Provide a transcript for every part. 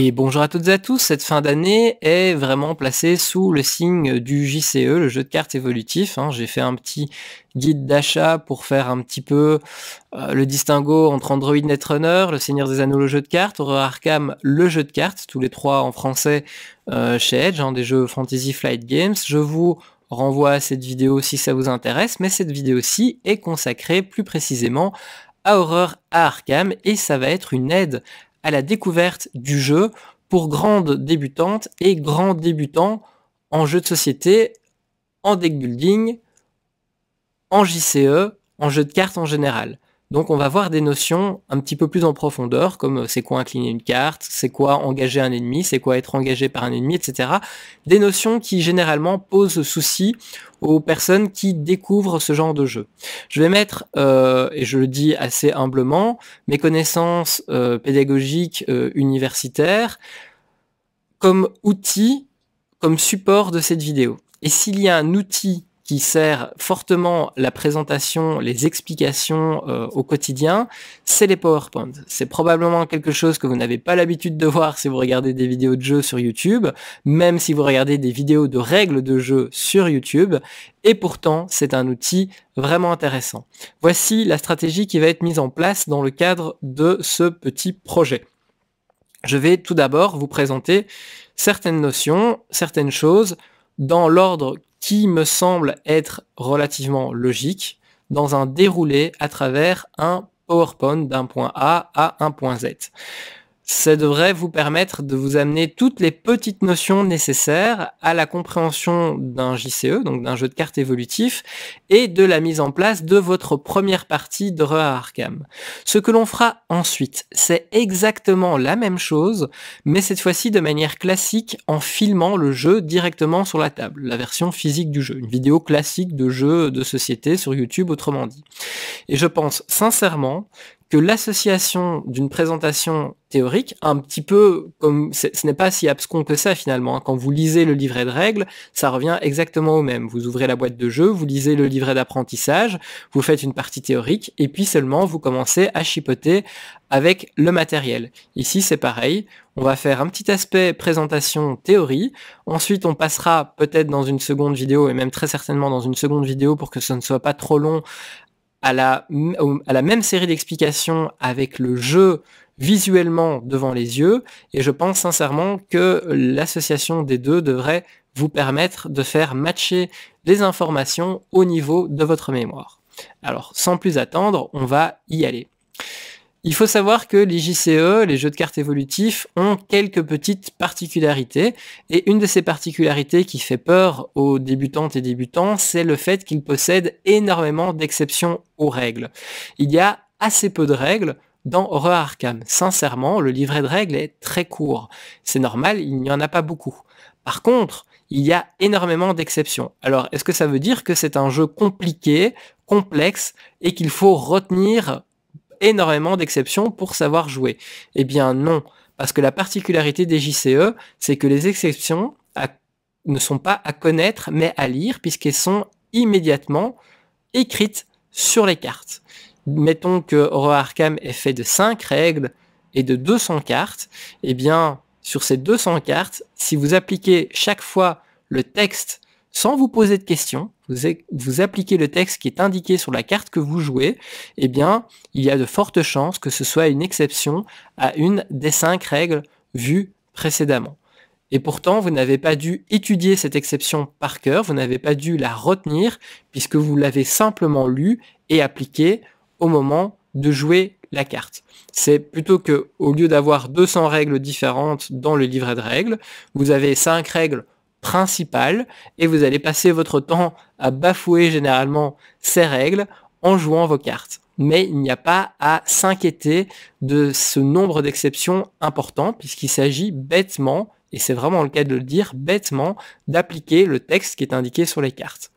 Et bonjour à toutes et à tous, cette fin d'année est vraiment placée sous le signe du JCE, le jeu de cartes évolutif. Hein. J'ai fait un petit guide d'achat pour faire un petit peu euh, le distinguo entre Android Netrunner, le Seigneur des Anneaux, le jeu de cartes, Horror Arkham, le jeu de cartes, tous les trois en français euh, chez Edge, hein, des jeux Fantasy Flight Games. Je vous renvoie à cette vidéo si ça vous intéresse, mais cette vidéo-ci est consacrée plus précisément à Horror Arkham et ça va être une aide à la découverte du jeu pour grandes débutantes et grands débutants en jeu de société, en deck building, en JCE, en jeu de cartes en général. Donc on va voir des notions un petit peu plus en profondeur, comme euh, c'est quoi incliner une carte, c'est quoi engager un ennemi, c'est quoi être engagé par un ennemi, etc. Des notions qui généralement posent souci aux personnes qui découvrent ce genre de jeu. Je vais mettre, euh, et je le dis assez humblement, mes connaissances euh, pédagogiques universitaires comme outil, comme support de cette vidéo. Et s'il y a un outil qui sert fortement la présentation, les explications euh, au quotidien, c'est les PowerPoint. C'est probablement quelque chose que vous n'avez pas l'habitude de voir si vous regardez des vidéos de jeu sur YouTube, même si vous regardez des vidéos de règles de jeu sur YouTube, et pourtant c'est un outil vraiment intéressant. Voici la stratégie qui va être mise en place dans le cadre de ce petit projet. Je vais tout d'abord vous présenter certaines notions, certaines choses dans l'ordre qui me semble être relativement logique dans un déroulé à travers un PowerPoint d'un point A à un point Z ça devrait vous permettre de vous amener toutes les petites notions nécessaires à la compréhension d'un JCE, donc d'un jeu de cartes évolutif, et de la mise en place de votre première partie de Arkham. Ce que l'on fera ensuite, c'est exactement la même chose, mais cette fois-ci de manière classique en filmant le jeu directement sur la table, la version physique du jeu, une vidéo classique de jeu de société sur YouTube autrement dit. Et je pense sincèrement que l'association d'une présentation théorique, un petit peu comme ce n'est pas si abscon que ça finalement. Hein. Quand vous lisez le livret de règles, ça revient exactement au même. Vous ouvrez la boîte de jeu, vous lisez le livret d'apprentissage, vous faites une partie théorique et puis seulement vous commencez à chipoter avec le matériel. Ici c'est pareil. On va faire un petit aspect présentation théorie. Ensuite on passera peut-être dans une seconde vidéo et même très certainement dans une seconde vidéo pour que ce ne soit pas trop long à la, même série d'explications avec le jeu visuellement devant les yeux, et je pense sincèrement que l'association des deux devrait vous permettre de faire matcher les informations au niveau de votre mémoire. Alors, sans plus attendre, on va y aller. Il faut savoir que les JCE, les jeux de cartes évolutifs, ont quelques petites particularités. Et une de ces particularités qui fait peur aux débutantes et débutants, c'est le fait qu'ils possèdent énormément d'exceptions aux règles. Il y a assez peu de règles dans Horror Arkham. Sincèrement, le livret de règles est très court. C'est normal, il n'y en a pas beaucoup. Par contre, il y a énormément d'exceptions. Alors, est-ce que ça veut dire que c'est un jeu compliqué, complexe, et qu'il faut retenir énormément d'exceptions pour savoir jouer. Eh bien non, parce que la particularité des JCE, c'est que les exceptions ne sont pas à connaître, mais à lire, puisqu'elles sont immédiatement écrites sur les cartes. Mettons que Horror Arkham est fait de 5 règles et de 200 cartes, eh bien, sur ces 200 cartes, si vous appliquez chaque fois le texte sans vous poser de questions, vous, appliquez le texte qui est indiqué sur la carte que vous jouez, eh bien, il y a de fortes chances que ce soit une exception à une des cinq règles vues précédemment. Et pourtant, vous n'avez pas dû étudier cette exception par cœur, vous n'avez pas dû la retenir, puisque vous l'avez simplement lue et appliquée au moment de jouer la carte. C'est plutôt que, au lieu d'avoir 200 règles différentes dans le livret de règles, vous avez cinq règles principale et vous allez passer votre temps à bafouer généralement ces règles en jouant vos cartes. Mais il n'y a pas à s'inquiéter de ce nombre d'exceptions importants puisqu'il s'agit bêtement, et c'est vraiment le cas de le dire, bêtement d'appliquer le texte qui est indiqué sur les cartes.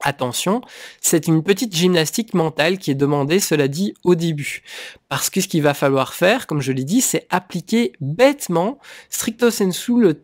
Attention, c'est une petite gymnastique mentale qui est demandée, cela dit, au début. Parce que ce qu'il va falloir faire, comme je l'ai dit, c'est appliquer bêtement, stricto sensu, le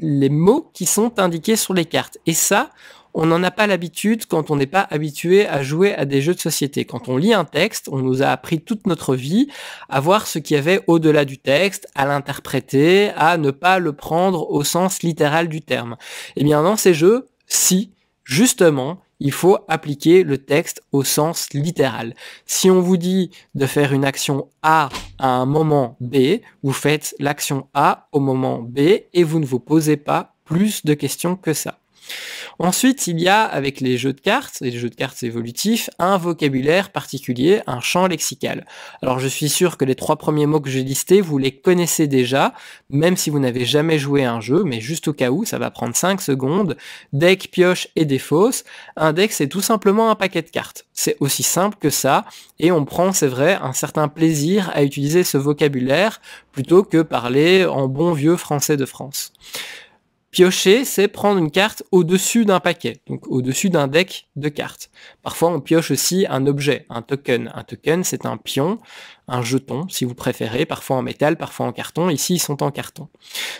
les mots qui sont indiqués sur les cartes. Et ça, on n'en a pas l'habitude quand on n'est pas habitué à jouer à des jeux de société. Quand on lit un texte, on nous a appris toute notre vie à voir ce qu'il y avait au-delà du texte, à l'interpréter, à ne pas le prendre au sens littéral du terme. Eh bien, dans ces jeux, si, justement, il faut appliquer le texte au sens littéral. Si on vous dit de faire une action A à un moment B, vous faites l'action A au moment B et vous ne vous posez pas plus de questions que ça. Ensuite, il y a, avec les jeux de cartes, les jeux de cartes évolutifs, un vocabulaire particulier, un champ lexical. Alors je suis sûr que les trois premiers mots que j'ai listés, vous les connaissez déjà, même si vous n'avez jamais joué à un jeu, mais juste au cas où, ça va prendre 5 secondes. Deck, pioche et défausse. Un deck, c'est tout simplement un paquet de cartes. C'est aussi simple que ça, et on prend, c'est vrai, un certain plaisir à utiliser ce vocabulaire plutôt que parler en bon vieux français de France. Piocher, c'est prendre une carte au-dessus d'un paquet, donc au-dessus d'un deck de cartes. Parfois, on pioche aussi un objet, un token. Un token, c'est un pion, un jeton, si vous préférez, parfois en métal, parfois en carton. Ici, ils sont en carton.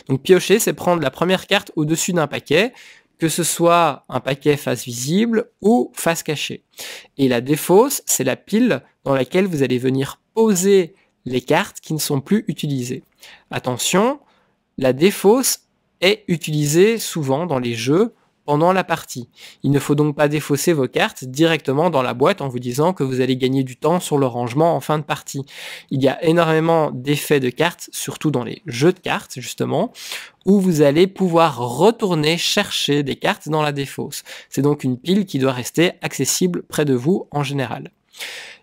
Donc piocher, c'est prendre la première carte au-dessus d'un paquet, que ce soit un paquet face visible ou face cachée. Et la défausse, c'est la pile dans laquelle vous allez venir poser les cartes qui ne sont plus utilisées. Attention, la défausse est utilisé souvent dans les jeux pendant la partie. Il ne faut donc pas défausser vos cartes directement dans la boîte en vous disant que vous allez gagner du temps sur le rangement en fin de partie. Il y a énormément d'effets de cartes, surtout dans les jeux de cartes justement, où vous allez pouvoir retourner chercher des cartes dans la défausse. C'est donc une pile qui doit rester accessible près de vous en général.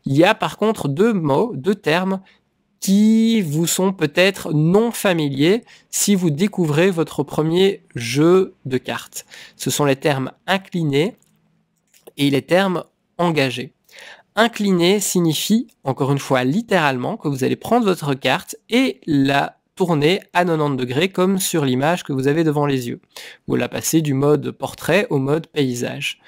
Il y a par contre deux mots, deux termes qui vous sont peut-être non familiers si vous découvrez votre premier jeu de cartes. Ce sont les termes inclinés et les termes engagés. Incliné signifie, encore une fois littéralement, que vous allez prendre votre carte et la tourner à 90 degrés comme sur l'image que vous avez devant les yeux. Vous la passez du mode portrait au mode paysage.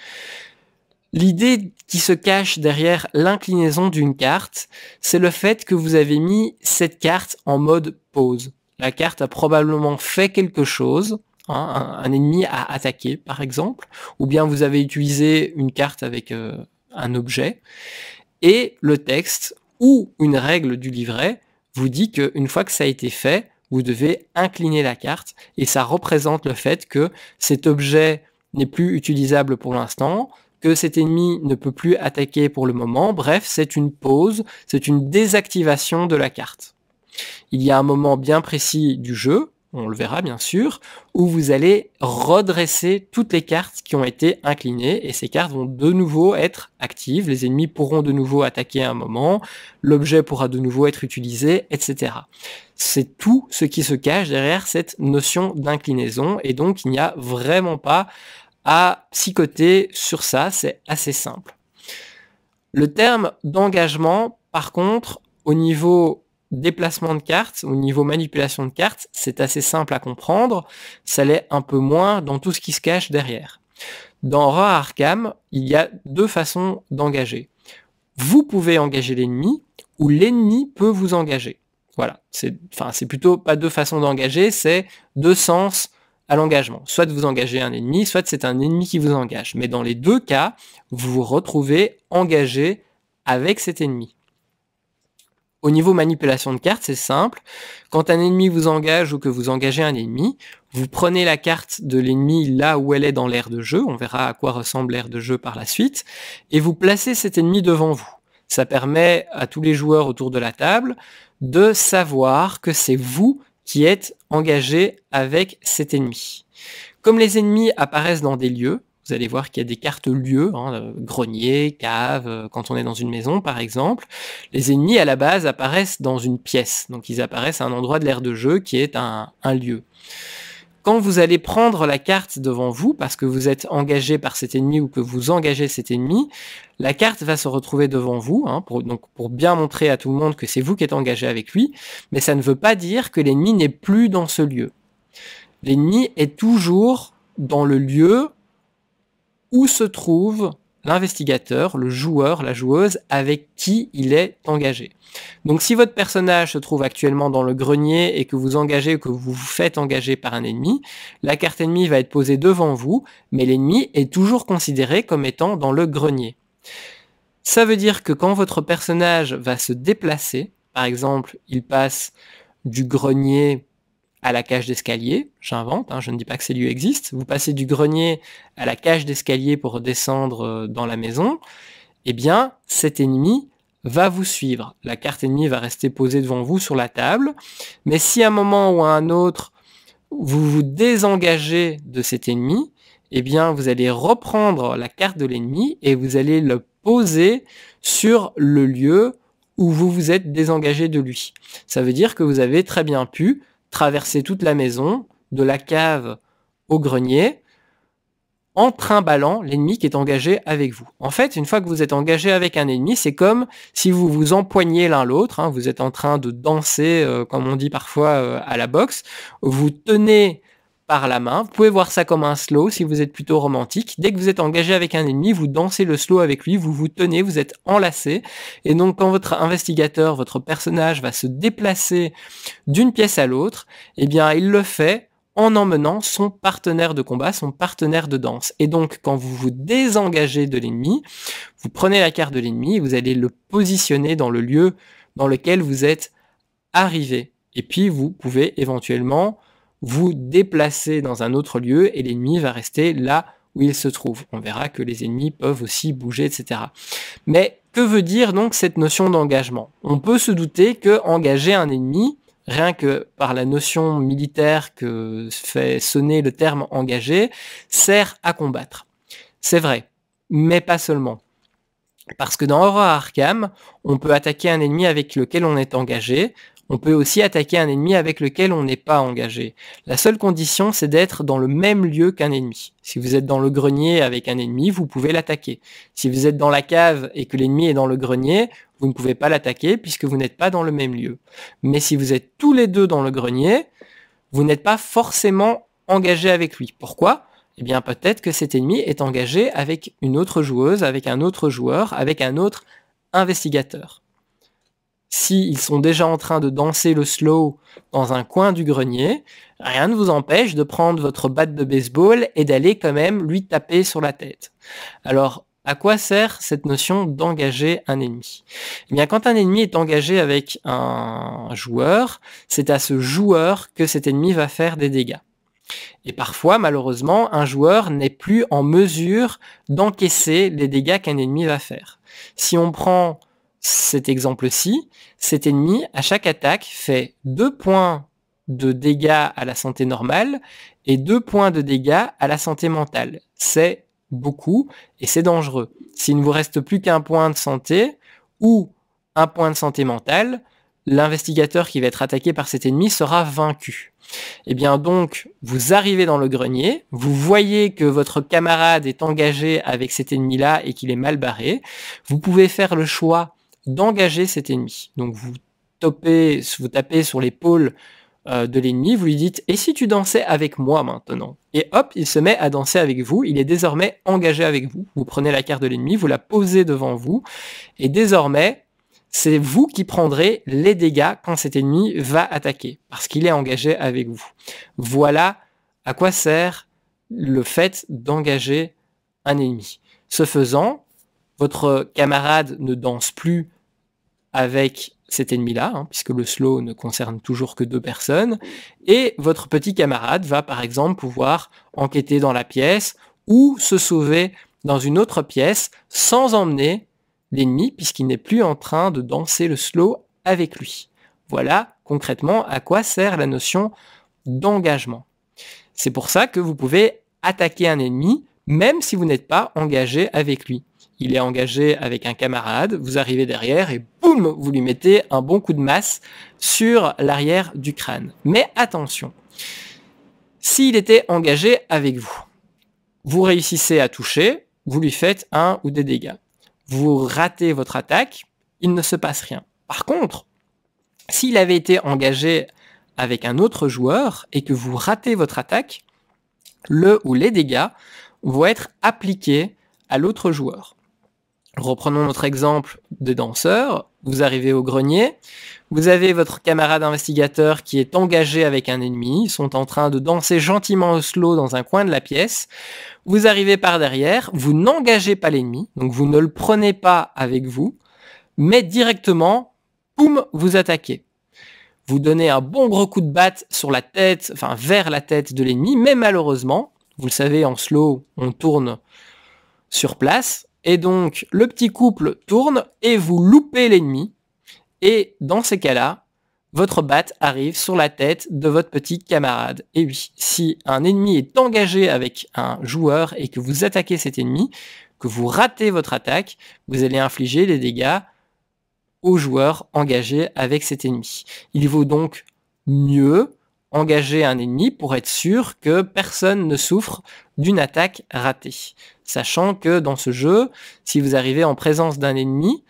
L'idée qui se cache derrière l'inclinaison d'une carte, c'est le fait que vous avez mis cette carte en mode pause. La carte a probablement fait quelque chose, hein, un, ennemi a attaqué par exemple, ou bien vous avez utilisé une carte avec euh, un objet, et le texte ou une règle du livret vous dit qu'une fois que ça a été fait, vous devez incliner la carte, et ça représente le fait que cet objet n'est plus utilisable pour l'instant, que cet ennemi ne peut plus attaquer pour le moment. Bref, c'est une pause, c'est une désactivation de la carte. Il y a un moment bien précis du jeu, on le verra bien sûr, où vous allez redresser toutes les cartes qui ont été inclinées et ces cartes vont de nouveau être actives. Les ennemis pourront de nouveau attaquer à un moment, l'objet pourra de nouveau être utilisé, etc. C'est tout ce qui se cache derrière cette notion d'inclinaison et donc il n'y a vraiment pas à psychoter sur ça, c'est assez simple. Le terme d'engagement, par contre, au niveau déplacement de cartes, au niveau manipulation de cartes, c'est assez simple à comprendre, ça l'est un peu moins dans tout ce qui se cache derrière. Dans Horror Arkham, il y a deux façons d'engager. Vous pouvez engager l'ennemi, ou l'ennemi peut vous engager. Voilà, c'est plutôt pas deux façons d'engager, c'est deux sens à l'engagement. Soit vous engagez un ennemi, soit c'est un ennemi qui vous engage. Mais dans les deux cas, vous vous retrouvez engagé avec cet ennemi. Au niveau manipulation de cartes, c'est simple. Quand un ennemi vous engage ou que vous engagez un ennemi, vous prenez la carte de l'ennemi là où elle est dans l'aire de jeu, on verra à quoi ressemble l'aire de jeu par la suite, et vous placez cet ennemi devant vous. Ça permet à tous les joueurs autour de la table de savoir que c'est vous qui est engagé avec cet ennemi. Comme les ennemis apparaissent dans des lieux, vous allez voir qu'il y a des cartes lieux, hein, euh, grenier, cave, euh, quand on est dans une maison par exemple. Les ennemis à la base apparaissent dans une pièce, donc ils apparaissent à un endroit de l'aire de jeu qui est un, un lieu. Quand vous allez prendre la carte devant vous, parce que vous êtes engagé par cet ennemi ou que vous engagez cet ennemi, la carte va se retrouver devant vous, hein, donc pour bien montrer à tout le monde que c'est vous qui êtes engagé avec lui, mais ça ne veut pas dire que l'ennemi n'est plus dans ce lieu. L'ennemi est toujours dans le lieu où se trouve l'investigateur, le joueur, la joueuse avec qui il est engagé. Donc si votre personnage se trouve actuellement dans le grenier et que vous engagez ou que vous vous faites engager par un ennemi, la carte ennemie va être posée devant vous, mais l'ennemi est toujours considéré comme étant dans le grenier. Ça veut dire que quand votre personnage va se déplacer, par exemple, il passe du grenier à la cage d'escalier, j'invente, hein, je ne dis pas que ces lieux existent, vous passez du grenier à la cage d'escalier pour descendre euh, dans la maison, eh bien cet ennemi va vous suivre. La carte ennemie va rester posée devant vous sur la table, mais si à un moment ou à un autre, vous vous désengagez de cet ennemi, eh bien vous allez reprendre la carte de l'ennemi et vous allez le poser sur le lieu où vous vous êtes désengagé de lui. Ça veut dire que vous avez très bien pu traverser toute la maison, de la cave au grenier, en trimballant l'ennemi qui est engagé avec vous. En fait, une fois que vous êtes engagé avec un ennemi, c'est comme si vous vous empoignez l'un l'autre, hein. vous êtes en train de danser, euh, comme on dit parfois euh, à la boxe, vous tenez par la main. Vous pouvez voir ça comme un slow si vous êtes plutôt romantique. Dès que vous êtes engagé avec un ennemi, vous dansez le slow avec lui, vous vous tenez, vous êtes enlacé. Et donc quand votre investigateur, votre personnage va se déplacer d'une pièce à l'autre, eh bien il le fait en emmenant son partenaire de combat, son partenaire de danse. Et donc quand vous vous désengagez de l'ennemi, vous prenez la carte de l'ennemi vous allez le positionner dans le lieu dans lequel vous êtes arrivé. Et puis vous pouvez éventuellement vous déplacez dans un autre lieu et l'ennemi va rester là où il se trouve. On verra que les ennemis peuvent aussi bouger, etc. Mais que veut dire donc cette notion d'engagement? On peut se douter que engager un ennemi, rien que par la notion militaire que fait sonner le terme engagé, sert à combattre. C'est vrai, mais pas seulement. Parce que dans Horror Arkham, on peut attaquer un ennemi avec lequel on est engagé, on peut aussi attaquer un ennemi avec lequel on n'est pas engagé. La seule condition, c'est d'être dans le même lieu qu'un ennemi. Si vous êtes dans le grenier avec un ennemi, vous pouvez l'attaquer. Si vous êtes dans la cave et que l'ennemi est dans le grenier, vous ne pouvez pas l'attaquer puisque vous n'êtes pas dans le même lieu. Mais si vous êtes tous les deux dans le grenier, vous n'êtes pas forcément engagé avec lui. Pourquoi? Eh bien peut-être que cet ennemi est engagé avec une autre joueuse, avec un autre joueur, avec un autre investigateur s'ils sont déjà en train de danser le slow dans un coin du grenier, rien ne vous empêche de prendre votre batte de baseball et d'aller quand même lui taper sur la tête. Alors, à quoi sert cette notion d'engager un ennemi? Eh bien, quand un ennemi est engagé avec un joueur, c'est à ce joueur que cet ennemi va faire des dégâts. Et parfois, malheureusement, un joueur n'est plus en mesure d'encaisser les dégâts qu'un ennemi va faire. Si on prend cet exemple-ci, cet ennemi, à chaque attaque, fait deux points de dégâts à la santé normale et deux points de dégâts à la santé mentale. C'est beaucoup et c'est dangereux. S'il ne vous reste plus qu'un point de santé ou un point de santé mentale, l'investigateur qui va être attaqué par cet ennemi sera vaincu. Eh bien donc, vous arrivez dans le grenier, vous voyez que votre camarade est engagé avec cet ennemi-là et qu'il est mal barré. Vous pouvez faire le choix d'engager cet ennemi. Donc vous tapez sur l'épaule euh, de l'ennemi, vous lui dites et si tu dansais avec moi maintenant? Et hop, il se met à danser avec vous, il est désormais engagé avec vous. Vous prenez la carte de l'ennemi, vous la posez devant vous, et désormais, c'est vous qui prendrez les dégâts quand cet ennemi va attaquer, parce qu'il est engagé avec vous. Voilà à quoi sert le fait d'engager un ennemi. Ce faisant, votre camarade ne danse plus avec cet ennemi-là, hein, puisque le slow ne concerne toujours que deux personnes, et votre petit camarade va par exemple pouvoir enquêter dans la pièce ou se sauver dans une autre pièce sans emmener l'ennemi, puisqu'il n'est plus en train de danser le slow avec lui. Voilà concrètement à quoi sert la notion d'engagement. C'est pour ça que vous pouvez attaquer un ennemi même si vous n'êtes pas engagé avec lui il est engagé avec un camarade, vous arrivez derrière et boum, vous lui mettez un bon coup de masse sur l'arrière du crâne. Mais attention, s'il était engagé avec vous, vous réussissez à toucher, vous lui faites un ou des dégâts. Vous ratez votre attaque, il ne se passe rien. Par contre, s'il avait été engagé avec un autre joueur et que vous ratez votre attaque, le ou les dégâts vont être appliqués à l'autre joueur. Reprenons notre exemple de danseur. Vous arrivez au grenier, vous avez votre camarade investigateur qui est engagé avec un ennemi, ils sont en train de danser gentiment au slow dans un coin de la pièce. Vous arrivez par derrière, vous n'engagez pas l'ennemi, donc vous ne le prenez pas avec vous, mais directement, boum, vous attaquez. Vous donnez un bon gros coup de batte sur la tête, enfin vers la tête de l'ennemi, mais malheureusement, vous le savez, en slow, on tourne sur place, et donc le petit couple tourne et vous loupez l'ennemi. Et dans ces cas-là, votre batte arrive sur la tête de votre petit camarade. Et oui, si un ennemi est engagé avec un joueur et que vous attaquez cet ennemi, que vous ratez votre attaque, vous allez infliger des dégâts au joueur engagé avec cet ennemi. Il vaut donc mieux engager un ennemi pour être sûr que personne ne souffre d'une attaque ratée. Sachant que dans ce jeu, si vous arrivez en présence d'un ennemi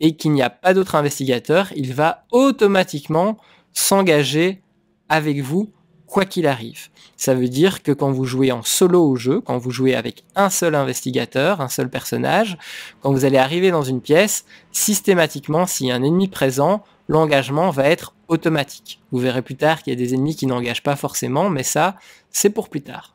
et qu'il n'y a pas d'autre investigateur, il va automatiquement s'engager avec vous quoi qu'il arrive. Ça veut dire que quand vous jouez en solo au jeu, quand vous jouez avec un seul investigateur, un seul personnage, quand vous allez arriver dans une pièce, systématiquement, s'il y a un ennemi présent, l'engagement va être automatique. Vous verrez plus tard qu'il y a des ennemis qui n'engagent pas forcément, mais ça, c'est pour plus tard.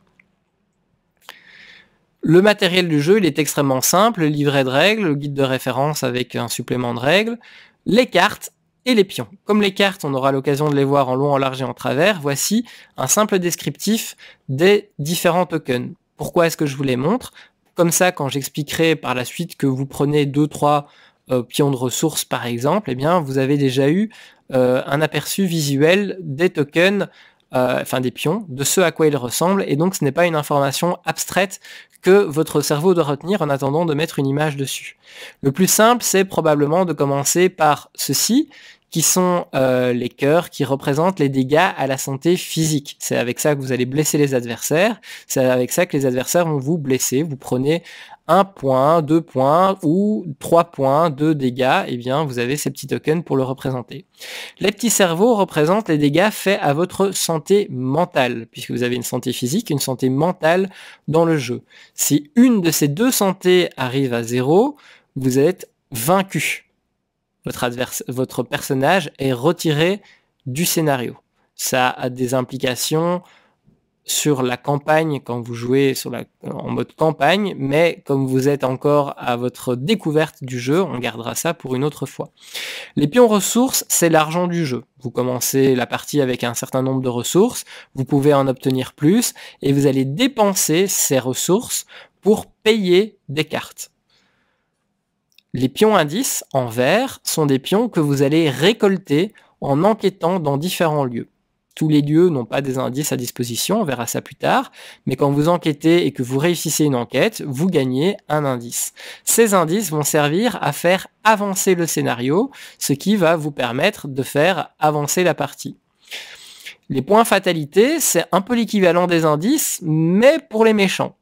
Le matériel du jeu, il est extrêmement simple, le livret de règles, le guide de référence avec un supplément de règles, les cartes et les pions. Comme les cartes, on aura l'occasion de les voir en long, en large et en travers, voici un simple descriptif des différents tokens. Pourquoi est-ce que je vous les montre? Comme ça, quand j'expliquerai par la suite que vous prenez 2-3 euh, pions de ressources par exemple, eh bien vous avez déjà eu euh, un aperçu visuel des tokens, euh, enfin des pions, de ce à quoi ils ressemblent, et donc ce n'est pas une information abstraite que votre cerveau doit retenir en attendant de mettre une image dessus. Le plus simple, c'est probablement de commencer par ceci, qui sont euh, les cœurs qui représentent les dégâts à la santé physique. C'est avec ça que vous allez blesser les adversaires, c'est avec ça que les adversaires vont vous blesser. Vous prenez un point, deux points ou trois points de dégâts, eh bien vous avez ces petits tokens pour le représenter. Les petits cerveaux représentent les dégâts faits à votre santé mentale, puisque vous avez une santé physique, une santé mentale dans le jeu. Si une de ces deux santé arrive à zéro, vous êtes vaincu votre personnage est retiré du scénario. Ça a des implications sur la campagne quand vous jouez sur la, en mode campagne, mais comme vous êtes encore à votre découverte du jeu, on gardera ça pour une autre fois. Les pions ressources, c'est l'argent du jeu. Vous commencez la partie avec un certain nombre de ressources, vous pouvez en obtenir plus, et vous allez dépenser ces ressources pour payer des cartes. Les pions indices en vert sont des pions que vous allez récolter en enquêtant dans différents lieux. Tous les lieux n'ont pas des indices à disposition, on verra ça plus tard, mais quand vous enquêtez et que vous réussissez une enquête, vous gagnez un indice. Ces indices vont servir à faire avancer le scénario, ce qui va vous permettre de faire avancer la partie. Les points fatalité, c'est un peu l'équivalent des indices, mais pour les méchants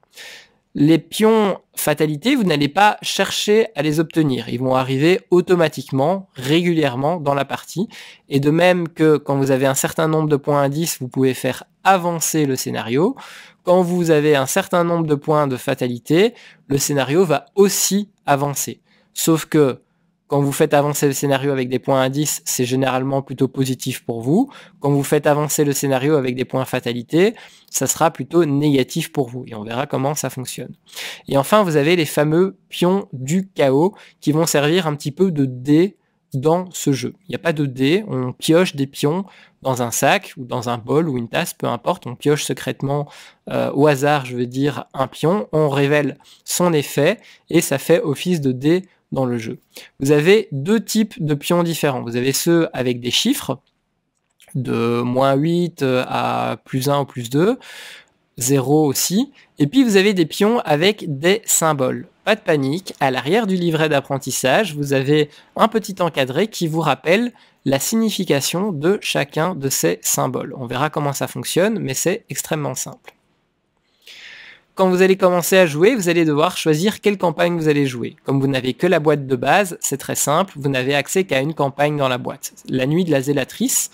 les pions fatalité, vous n'allez pas chercher à les obtenir. Ils vont arriver automatiquement, régulièrement dans la partie. Et de même que quand vous avez un certain nombre de points indices, vous pouvez faire avancer le scénario. Quand vous avez un certain nombre de points de fatalité, le scénario va aussi avancer. Sauf que quand vous faites avancer le scénario avec des points indices, c'est généralement plutôt positif pour vous. Quand vous faites avancer le scénario avec des points fatalité, ça sera plutôt négatif pour vous. Et on verra comment ça fonctionne. Et enfin, vous avez les fameux pions du chaos qui vont servir un petit peu de dés dans ce jeu. Il n'y a pas de dés, on pioche des pions dans un sac ou dans un bol ou une tasse, peu importe, on pioche secrètement euh, au hasard, je veux dire, un pion, on révèle son effet et ça fait office de dés dans le jeu. Vous avez deux types de pions différents. Vous avez ceux avec des chiffres, de moins 8 euh, à plus 1 ou plus 2, 0 aussi. Et puis vous avez des pions avec des symboles. Pas de panique, à l'arrière du livret d'apprentissage, vous avez un petit encadré qui vous rappelle la signification de chacun de ces symboles. On verra comment ça fonctionne, mais c'est extrêmement simple. Quand vous allez commencer à jouer, vous allez devoir choisir quelle campagne vous allez jouer. Comme vous n'avez que la boîte de base, c'est très simple, vous n'avez accès qu'à une campagne dans la boîte, la nuit de la zélatrice,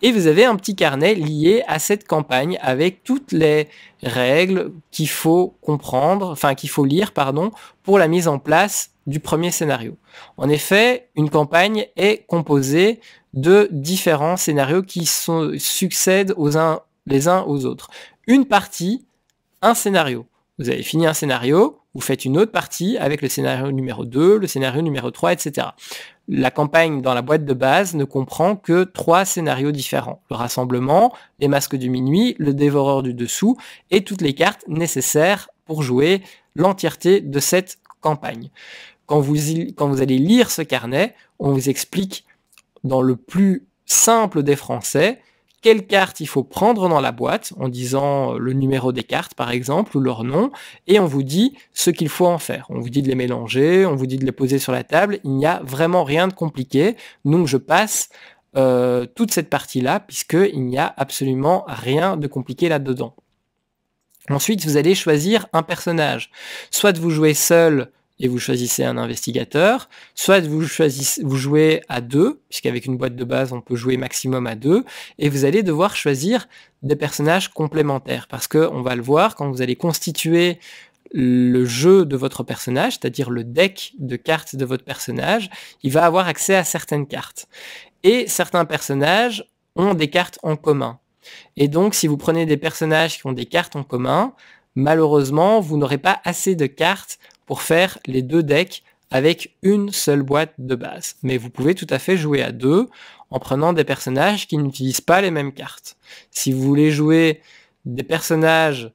et vous avez un petit carnet lié à cette campagne avec toutes les règles qu'il faut comprendre, enfin qu'il faut lire, pardon, pour la mise en place du premier scénario. En effet, une campagne est composée de différents scénarios qui succèdent aux uns, les uns aux autres. Une partie un scénario. Vous avez fini un scénario, vous faites une autre partie avec le scénario numéro 2, le scénario numéro 3, etc. La campagne dans la boîte de base ne comprend que trois scénarios différents. Le rassemblement, les masques du minuit, le dévoreur du dessous et toutes les cartes nécessaires pour jouer l'entièreté de cette campagne. Quand vous, quand vous allez lire ce carnet, on vous explique dans le plus simple des français quelles cartes il faut prendre dans la boîte en disant euh, le numéro des cartes par exemple ou leur nom et on vous dit ce qu'il faut en faire. On vous dit de les mélanger, on vous dit de les poser sur la table. Il n'y a vraiment rien de compliqué. Donc je passe euh, toute cette partie-là puisqu'il n'y a absolument rien de compliqué là-dedans. Ensuite, vous allez choisir un personnage. Soit vous jouez seul et vous choisissez un investigateur, soit vous, jouez à deux, puisqu'avec une boîte de base on peut jouer maximum à deux, et vous allez devoir choisir des personnages complémentaires, parce que on va le voir quand vous allez constituer le jeu de votre personnage, c'est-à-dire le deck de cartes de votre personnage, il va avoir accès à certaines cartes. Et certains personnages ont des cartes en commun. Et donc si vous prenez des personnages qui ont des cartes en commun, malheureusement, vous n'aurez pas assez de cartes pour faire les deux decks avec une seule boîte de base. Mais vous pouvez tout à fait jouer à deux en prenant des personnages qui n'utilisent pas les mêmes cartes. Si vous voulez jouer des personnages,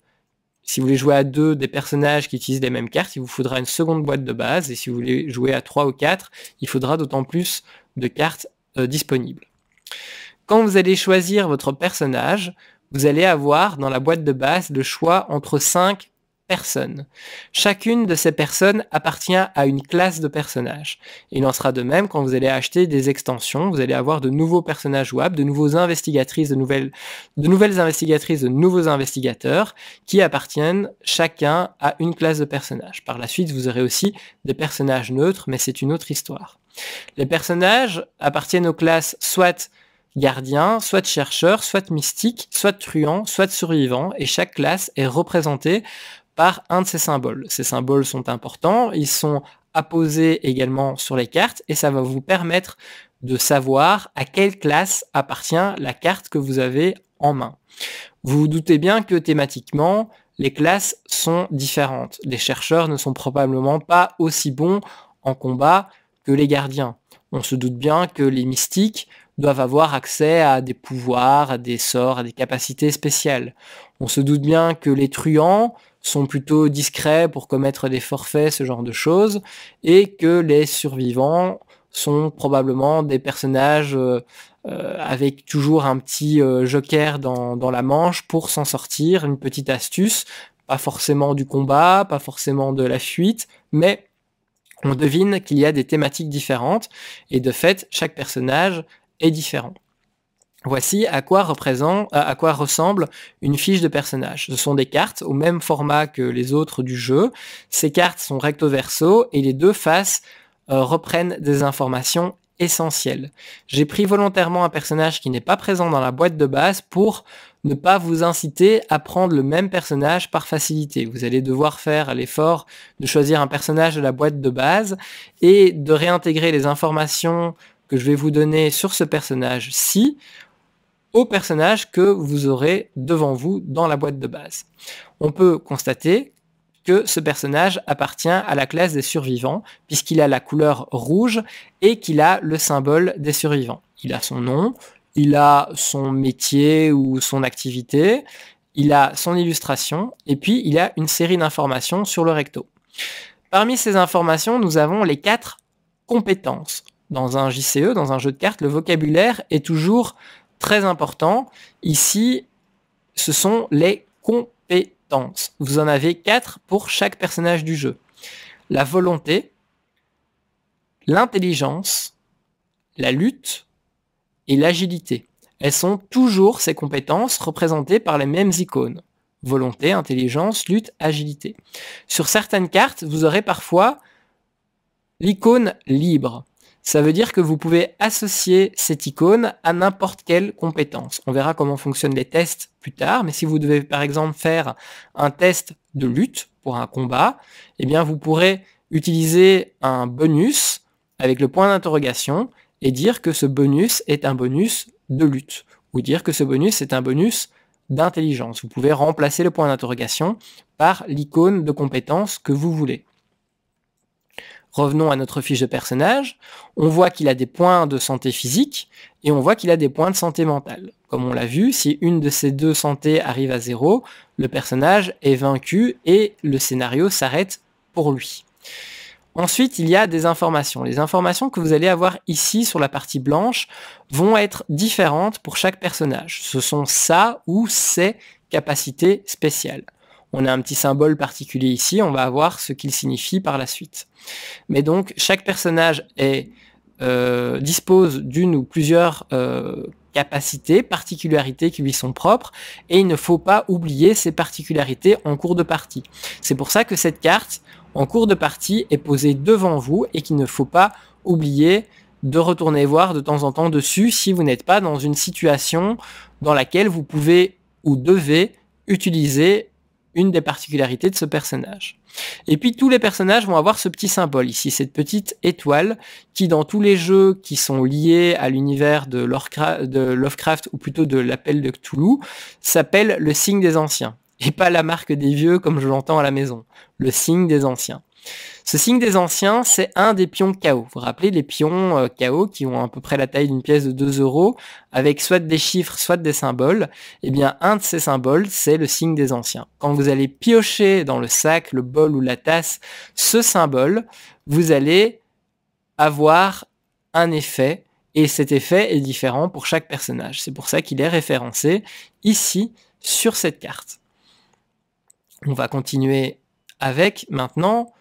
si vous voulez jouer à deux des personnages qui utilisent les mêmes cartes, il vous faudra une seconde boîte de base. Et si vous voulez jouer à trois ou quatre, il faudra d'autant plus de cartes euh, disponibles. Quand vous allez choisir votre personnage, vous allez avoir dans la boîte de base le choix entre cinq personnes. Chacune de ces personnes appartient à une classe de personnages. Il en sera de même quand vous allez acheter des extensions, vous allez avoir de nouveaux personnages jouables, de nouveaux investigatrices, de nouvelles, de nouvelles investigatrices, de nouveaux investigateurs qui appartiennent chacun à une classe de personnages. Par la suite, vous aurez aussi des personnages neutres, mais c'est une autre histoire. Les personnages appartiennent aux classes soit gardien, soit chercheur, soit mystique, soit truand, soit survivant, et chaque classe est représentée par un de ces symboles. Ces symboles sont importants, ils sont apposés également sur les cartes et ça va vous permettre de savoir à quelle classe appartient la carte que vous avez en main. Vous vous doutez bien que thématiquement, les classes sont différentes. Les chercheurs ne sont probablement pas aussi bons en combat que les gardiens. On se doute bien que les mystiques doivent avoir accès à des pouvoirs, à des sorts, à des capacités spéciales. On se doute bien que les truands sont plutôt discrets pour commettre des forfaits, ce genre de choses, et que les survivants sont probablement des personnages euh, euh, avec toujours un petit euh, joker dans, dans, la manche pour s'en sortir, une petite astuce, pas forcément du combat, pas forcément de la fuite, mais on devine qu'il y a des thématiques différentes, et de fait, chaque personnage est différent. Voici à quoi, représente, à quoi ressemble une fiche de personnage. Ce sont des cartes au même format que les autres du jeu. Ces cartes sont recto verso et les deux faces euh, reprennent des informations essentielles. J'ai pris volontairement un personnage qui n'est pas présent dans la boîte de base pour ne pas vous inciter à prendre le même personnage par facilité. Vous allez devoir faire l'effort de choisir un personnage de la boîte de base et de réintégrer les informations que je vais vous donner sur ce personnage-ci au personnage que vous aurez devant vous dans la boîte de base. On peut constater que ce personnage appartient à la classe des survivants, puisqu'il a la couleur rouge et qu'il a le symbole des survivants. Il a son nom, il a son métier ou son activité, il a son illustration, et puis il a une série d'informations sur le recto. Parmi ces informations, nous avons les quatre compétences. Dans un JCE, dans un jeu de cartes, le vocabulaire est toujours très important. Ici, ce sont les compétences. Vous en avez quatre pour chaque personnage du jeu. La volonté, l'intelligence, la lutte et l'agilité. Elles sont toujours ces compétences représentées par les mêmes icônes. volonté, intelligence, lutte, agilité. Sur certaines cartes, vous aurez parfois l'icône libre. Ça veut dire que vous pouvez associer cette icône à n'importe quelle compétence. On verra comment fonctionnent les tests plus tard, mais si vous devez par exemple faire un test de lutte pour un combat, eh bien vous pourrez utiliser un bonus avec le point d'interrogation et dire que ce bonus est un bonus de lutte ou dire que ce bonus est un bonus d'intelligence. Vous pouvez remplacer le point d'interrogation par l'icône de compétence que vous voulez. Revenons à notre fiche de personnage. On voit qu'il a des points de santé physique et on voit qu'il a des points de santé mentale. Comme on l'a vu, si une de ces deux santé arrive à zéro, le personnage est vaincu et le scénario s'arrête pour lui. Ensuite, il y a des informations. Les informations que vous allez avoir ici sur la partie blanche vont être différentes pour chaque personnage. Ce sont sa ou ses capacités spéciales. On a un petit symbole particulier ici, on va voir ce qu'il signifie par la suite. Mais donc, chaque personnage euh, dispose d'une ou plusieurs euh, capacités, particularités qui lui sont propres, et il ne faut pas oublier ces particularités en cours de partie. C'est pour ça que cette carte, en cours de partie est posé devant vous et qu'il ne faut pas oublier de retourner voir de temps en temps dessus si vous n'êtes pas dans une situation dans laquelle vous pouvez ou devez utiliser des particularités de ce personnage. Et puis tous les personnages vont avoir ce petit symbole ici, cette petite étoile qui dans tous les jeux qui sont liés à l'univers de, Lovecraft ou plutôt de l'appel de Cthulhu s'appelle le signe des anciens et pas la marque des vieux comme je l'entends à la maison, le signe des anciens. Ce signe des anciens, c'est un des pions KO. Vous vous rappelez les pions euh, KO qui ont à peu près la taille d'une pièce de 2 euros, avec soit des chiffres, soit des symboles. Eh bien, un de ces symboles, c'est le signe des anciens. Quand vous allez piocher dans le sac, le bol ou la tasse ce symbole, vous allez avoir un effet, et cet effet est différent pour chaque personnage. C'est pour ça qu'il est référencé ici sur cette carte. On va continuer avec maintenant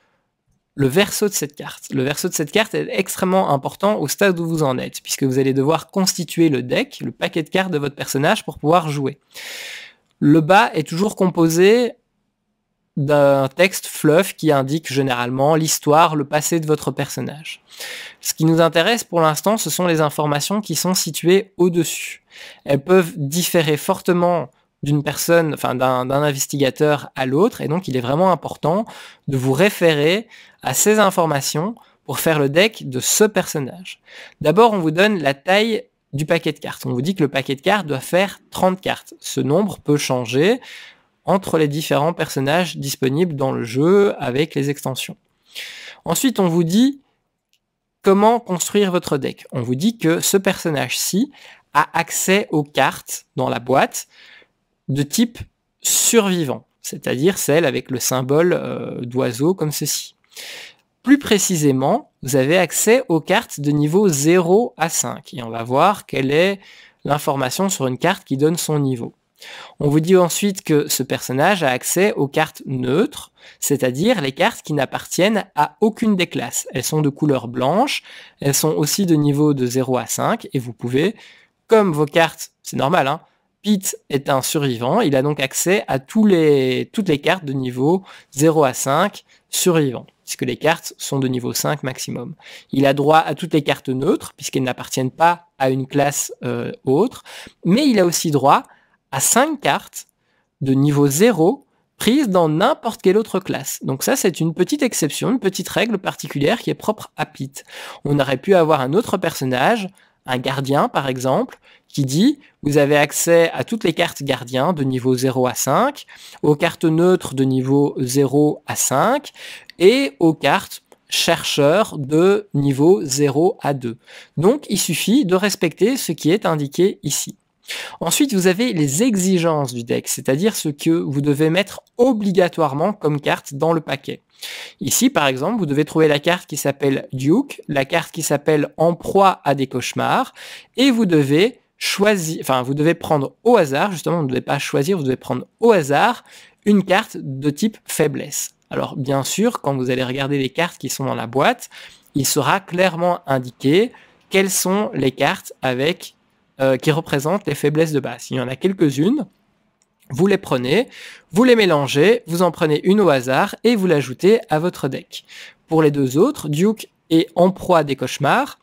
le verso de cette carte. Le verso de cette carte est extrêmement important au stade où vous en êtes, puisque vous allez devoir constituer le deck, le paquet de cartes de votre personnage pour pouvoir jouer. Le bas est toujours composé d'un texte fluff qui indique généralement l'histoire, le passé de votre personnage. Ce qui nous intéresse pour l'instant, ce sont les informations qui sont situées au-dessus. Elles peuvent différer fortement d'une personne, enfin d'un investigateur à l'autre, et donc il est vraiment important de vous référer à ces informations pour faire le deck de ce personnage. D'abord, on vous donne la taille du paquet de cartes. On vous dit que le paquet de cartes doit faire 30 cartes. Ce nombre peut changer entre les différents personnages disponibles dans le jeu avec les extensions. Ensuite, on vous dit comment construire votre deck. On vous dit que ce personnage-ci a accès aux cartes dans la boîte de type survivant, c'est-à-dire celle avec le symbole euh, d'oiseau comme ceci. Plus précisément, vous avez accès aux cartes de niveau 0 à 5 et on va voir quelle est l'information sur une carte qui donne son niveau. On vous dit ensuite que ce personnage a accès aux cartes neutres, c'est-à-dire les cartes qui n'appartiennent à aucune des classes. Elles sont de couleur blanche, elles sont aussi de niveau de 0 à 5, et vous pouvez, comme vos cartes, c'est normal, hein, Pete est un survivant, il a donc accès à toutes les cartes de niveau 0 à 5 survivants, puisque les cartes sont de niveau 5 maximum. Il a droit à toutes les cartes neutres, puisqu'elles n'appartiennent pas à une classe euh, autre, mais il a aussi droit à 5 cartes de niveau 0 prises dans n'importe quelle autre classe. Donc ça, c'est une petite exception, une petite règle particulière qui est propre à Pete. On aurait pu avoir un autre personnage, un gardien par exemple, qui dit vous avez accès à toutes les cartes gardiens de niveau 0 à 5, aux cartes neutres de niveau 0 à 5 et aux cartes chercheurs de niveau 0 à 2. Donc il suffit de respecter ce qui est indiqué ici. Ensuite, vous avez les exigences du deck, c'est-à-dire ce que vous devez mettre obligatoirement comme carte dans le paquet. Ici, par exemple, vous devez trouver la carte qui s'appelle Duke, la carte qui s'appelle En proie à des cauchemars, et vous devez choisir, enfin, vous devez prendre au hasard, justement, vous ne devez pas choisir, vous devez prendre au hasard une carte de type faiblesse. Alors, bien sûr, quand vous allez regarder les cartes qui sont dans la boîte, il sera clairement indiqué quelles sont les cartes avec euh, qui représentent les faiblesses de base. Il y en a quelques-unes. Vous les prenez, vous les mélangez, vous en prenez une au hasard et vous l'ajoutez à votre deck. Pour les deux autres, Duke et En proie des cauchemars,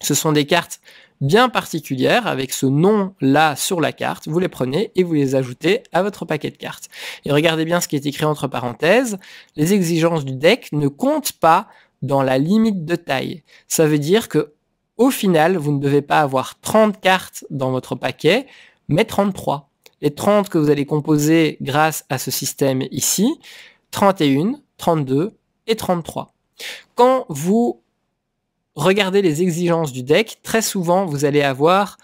ce sont des cartes bien particulières avec ce nom-là sur la carte. Vous les prenez et vous les ajoutez à votre paquet de cartes. Et regardez bien ce qui est écrit entre parenthèses. Les exigences du deck ne comptent pas dans la limite de taille. Ça veut dire que au final, vous ne devez pas avoir 30 cartes dans votre paquet, mais 33 les 30 que vous allez composer grâce à ce système ici, 31, 32 et 33. Quand vous regardez les exigences du deck, très souvent vous allez avoir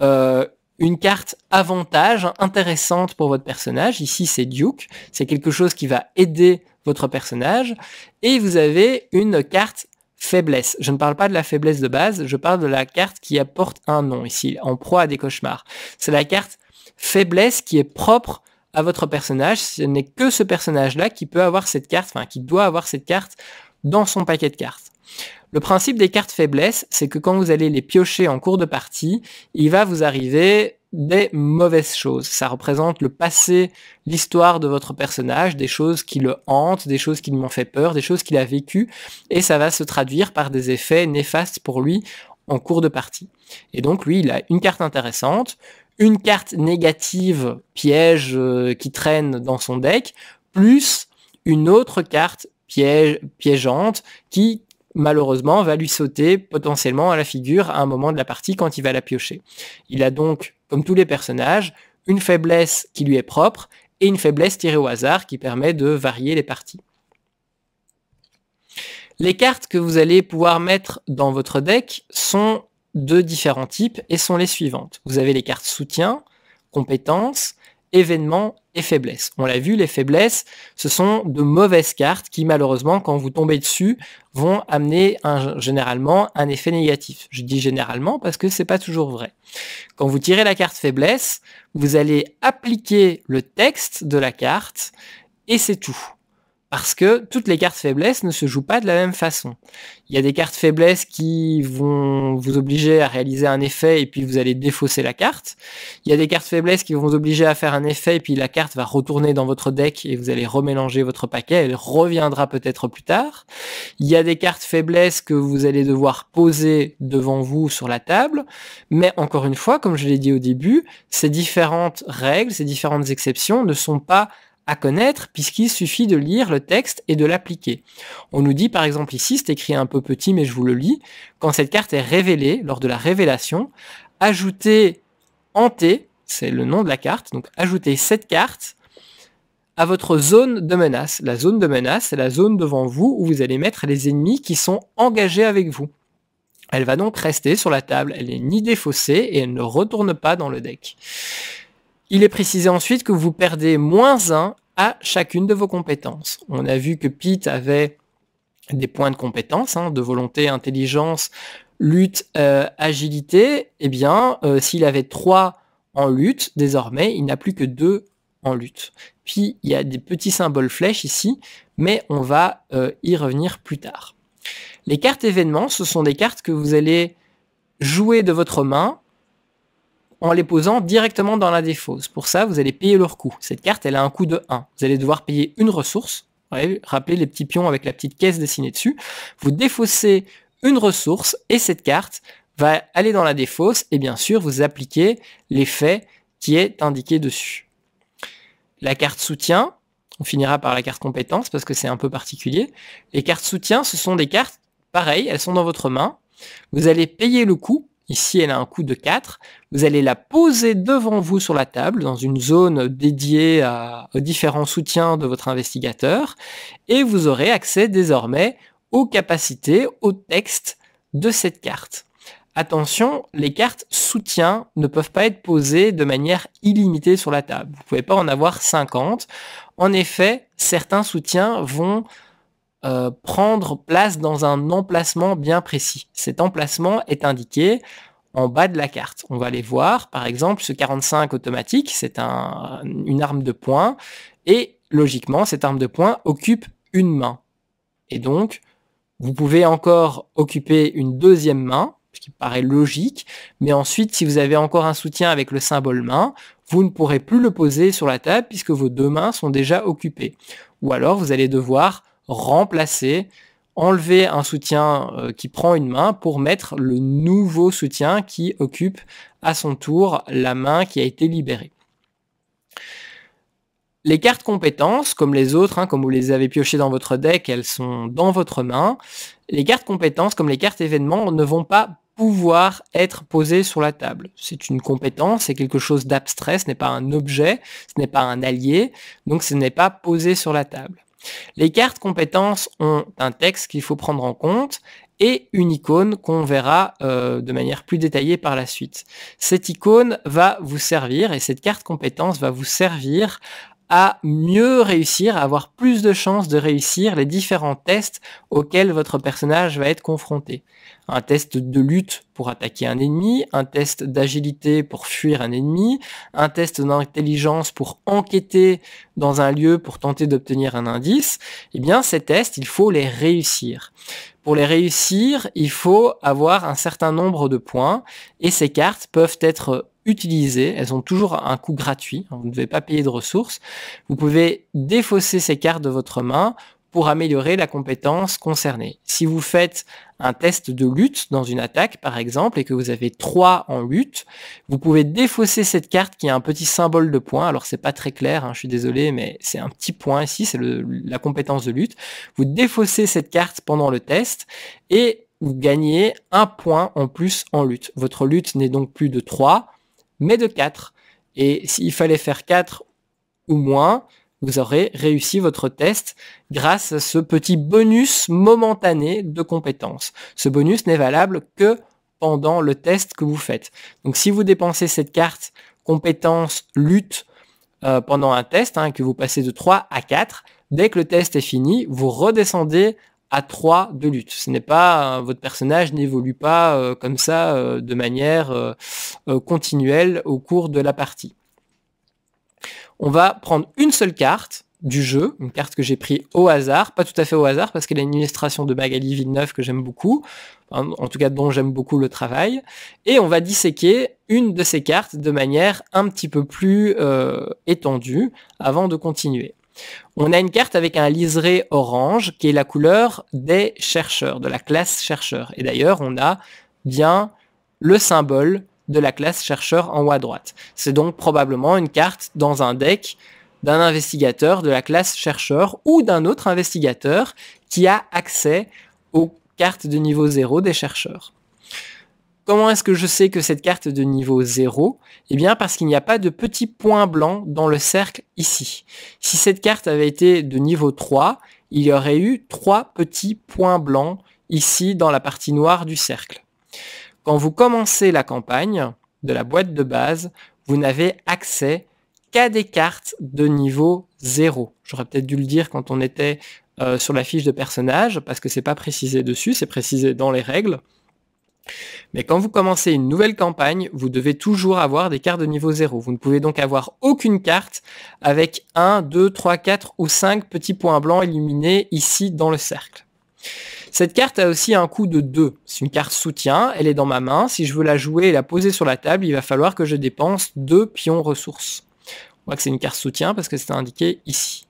euh, une carte avantage intéressante pour votre personnage. Ici c'est Duke, c'est quelque chose qui va aider votre personnage. Et vous avez une carte faiblesse. Je ne parle pas de la faiblesse de base, je parle de la carte qui apporte un nom ici, en proie à des cauchemars. C'est la carte faiblesse qui est propre à votre personnage. Ce n'est que ce personnage-là qui peut avoir cette carte, enfin qui doit avoir cette carte dans son paquet de cartes. Le principe des cartes faiblesse, c'est que quand vous allez les piocher en cours de partie, il va vous arriver des mauvaises choses. Ça représente le passé, l'histoire de votre personnage, des choses qui le hantent, des choses qui lui ont fait peur, des choses qu'il a vécues, et ça va se traduire par des effets néfastes pour lui en cours de partie. Et donc lui, il a une carte intéressante, une carte négative piège euh, qui traîne dans son deck, plus une autre carte piège, piégeante qui malheureusement va lui sauter potentiellement à la figure à un moment de la partie quand il va la piocher. Il a donc, comme tous les personnages, une faiblesse qui lui est propre et une faiblesse tirée au hasard qui permet de varier les parties. Les cartes que vous allez pouvoir mettre dans votre deck sont de différents types et sont les suivantes. Vous avez les cartes soutien, compétences, événements et faiblesses. On l'a vu, les faiblesses, ce sont de mauvaises cartes qui malheureusement, quand vous tombez dessus, vont amener généralement un effet négatif. Je dis généralement parce que c'est pas toujours vrai. Quand vous tirez la carte faiblesse, vous allez appliquer le texte de la carte et c'est tout parce que toutes les cartes faiblesses ne se jouent pas de la même façon. Il y a des cartes faiblesses qui vont vous obliger à réaliser un effet et puis vous allez défausser la carte. Il y a des cartes faiblesses qui vont vous obliger à faire un effet et puis la carte va retourner dans votre deck et vous allez remélanger votre paquet. Elle reviendra peut-être plus tard. Il y a des cartes faiblesses que vous allez devoir poser devant vous sur la table. Mais encore une fois, comme je l'ai dit au début, ces différentes règles, ces différentes exceptions ne sont pas à connaître puisqu'il suffit de lire le texte et de l'appliquer. On nous dit par exemple ici, c'est écrit un peu petit mais je vous le lis, quand cette carte est révélée, lors de la révélation, ajoutez T, c'est le nom de la carte, donc ajoutez cette carte à votre zone de menace. La zone de menace, c'est la zone devant vous où vous allez mettre les ennemis qui sont engagés avec vous. Elle va donc rester sur la table, elle n'est ni défaussée et elle ne retourne pas dans le deck. Il est précisé ensuite que vous perdez moins 1 à chacune de vos compétences. On a vu que Pete avait des points de compétences, hein, de volonté, intelligence, lutte, euh, agilité. Eh bien, euh, s'il avait 3 en lutte, désormais, il n'a plus que 2 en lutte. Puis, il y a des petits symboles flèches ici, mais on va euh, y revenir plus tard. Les cartes événements, ce sont des cartes que vous allez jouer de votre main en les posant directement dans la défausse. Pour ça, vous allez payer leur coût. Cette carte, elle a un coût de 1. Vous allez devoir payer une ressource. rappelez les petits pions avec la petite caisse dessinée dessus. Vous défaussez une ressource et cette carte va aller dans la défausse et bien sûr vous appliquez l'effet qui est indiqué dessus. La carte soutien, on finira par la carte compétence parce que c'est un peu particulier. Les cartes soutien, ce sont des cartes, pareil, elles sont dans votre main. Vous allez payer le coût Ici, elle a un coût de 4. Vous allez la poser devant vous sur la table, dans une zone dédiée aux différents soutiens de votre investigateur, et vous aurez accès désormais aux capacités, au texte de cette carte. Attention, les cartes soutien ne peuvent pas être posées de manière illimitée sur la table. Vous ne pouvez pas en avoir 50. En effet, certains soutiens vont euh, prendre place dans un emplacement bien précis. Cet emplacement est indiqué en bas de la carte. On va aller voir, par exemple, ce 45 automatique, c'est un, une arme de poing, et logiquement, cette arme de poing occupe une main. Et donc, vous pouvez encore occuper une deuxième main, ce qui paraît logique, mais ensuite, si vous avez encore un soutien avec le symbole main, vous ne pourrez plus le poser sur la table puisque vos deux mains sont déjà occupées. Ou alors, vous allez devoir remplacer, enlever un soutien euh, qui prend une main pour mettre le nouveau soutien qui occupe à son tour la main qui a été libérée. Les cartes compétences, comme les autres, hein, comme vous les avez piochées dans votre deck, elles sont dans votre main. Les cartes compétences, comme les cartes événements, ne vont pas pouvoir être posées sur la table. C'est une compétence, c'est quelque chose d'abstrait, ce n'est pas un objet, ce n'est pas un allié, donc ce n'est pas posé sur la table. Les cartes compétences ont un texte qu'il faut prendre en compte et une icône qu'on verra euh, de manière plus détaillée par la suite. Cette icône va vous servir et cette carte compétence va vous servir à mieux réussir, à avoir plus de chances de réussir les différents tests auxquels votre personnage va être confronté. Un test de lutte pour attaquer un ennemi, un test d'agilité pour fuir un ennemi, un test d'intelligence pour enquêter dans un lieu pour tenter d'obtenir un indice. Eh bien, ces tests, il faut les réussir. Pour les réussir, il faut avoir un certain nombre de points et ces cartes peuvent être utilisées. Elles ont toujours un coût gratuit. Vous ne devez pas payer de ressources. Vous pouvez défausser ces cartes de votre main pour améliorer la compétence concernée. Si vous faites un test de lutte dans une attaque, par exemple, et que vous avez 3 en lutte, vous pouvez défausser cette carte qui a un petit symbole de point. Alors c'est pas très clair, hein, je suis désolé, mais c'est un petit point ici, c'est la compétence de lutte. Vous défaussez cette carte pendant le test et vous gagnez un point en plus en lutte. Votre lutte n'est donc plus de 3, mais de 4. Et s'il fallait faire 4 ou moins, vous aurez réussi votre test grâce à ce petit bonus momentané de compétences. Ce bonus n'est valable que pendant le test que vous faites. Donc si vous dépensez cette carte compétence lutte euh, pendant un test, hein, que vous passez de 3 à 4, dès que le test est fini, vous redescendez à 3 de lutte. Ce n'est pas euh, votre personnage n'évolue pas euh, comme ça de manière continuelle au cours de la partie on va prendre une seule carte du jeu, une carte que j'ai pris au hasard, pas tout à fait au hasard parce qu'elle a une illustration de Magali Villeneuve que j'aime beaucoup, en tout cas dont j'aime beaucoup le travail, et on va disséquer une de ces cartes de manière un petit peu plus euh, étendue avant de continuer. On a une carte avec un liseré orange qui est la couleur des chercheurs, de la classe chercheur. Et d'ailleurs, on a bien le symbole de la classe chercheur en haut à droite. C'est donc probablement une carte dans un deck d'un investigateur de la classe chercheur ou d'un autre investigateur qui a accès aux cartes de niveau 0 des chercheurs. Comment est-ce que je sais que cette carte est de niveau 0 Eh bien parce qu'il n'y a pas de petit point blanc dans le cercle ici. Si cette carte avait été de niveau 3, il y aurait eu trois petits points blancs ici dans la partie noire du cercle. Quand vous commencez la campagne de la boîte de base, vous n'avez accès qu'à des cartes de niveau 0. J'aurais peut-être dû le dire quand on était euh, sur la fiche de personnage, parce que c'est pas précisé dessus, c'est précisé dans les règles. Mais quand vous commencez une nouvelle campagne, vous devez toujours avoir des cartes de niveau 0. Vous ne pouvez donc avoir aucune carte avec 1, 2, 3, 4 ou 5 petits points blancs illuminés ici dans le cercle. Cette carte a aussi un coût de 2. C'est une carte soutien, elle est dans ma main. Si je veux la jouer et la poser sur la table, il va falloir que je dépense 2 pions ressources. On voit que c'est une carte soutien parce que c'est indiqué ici.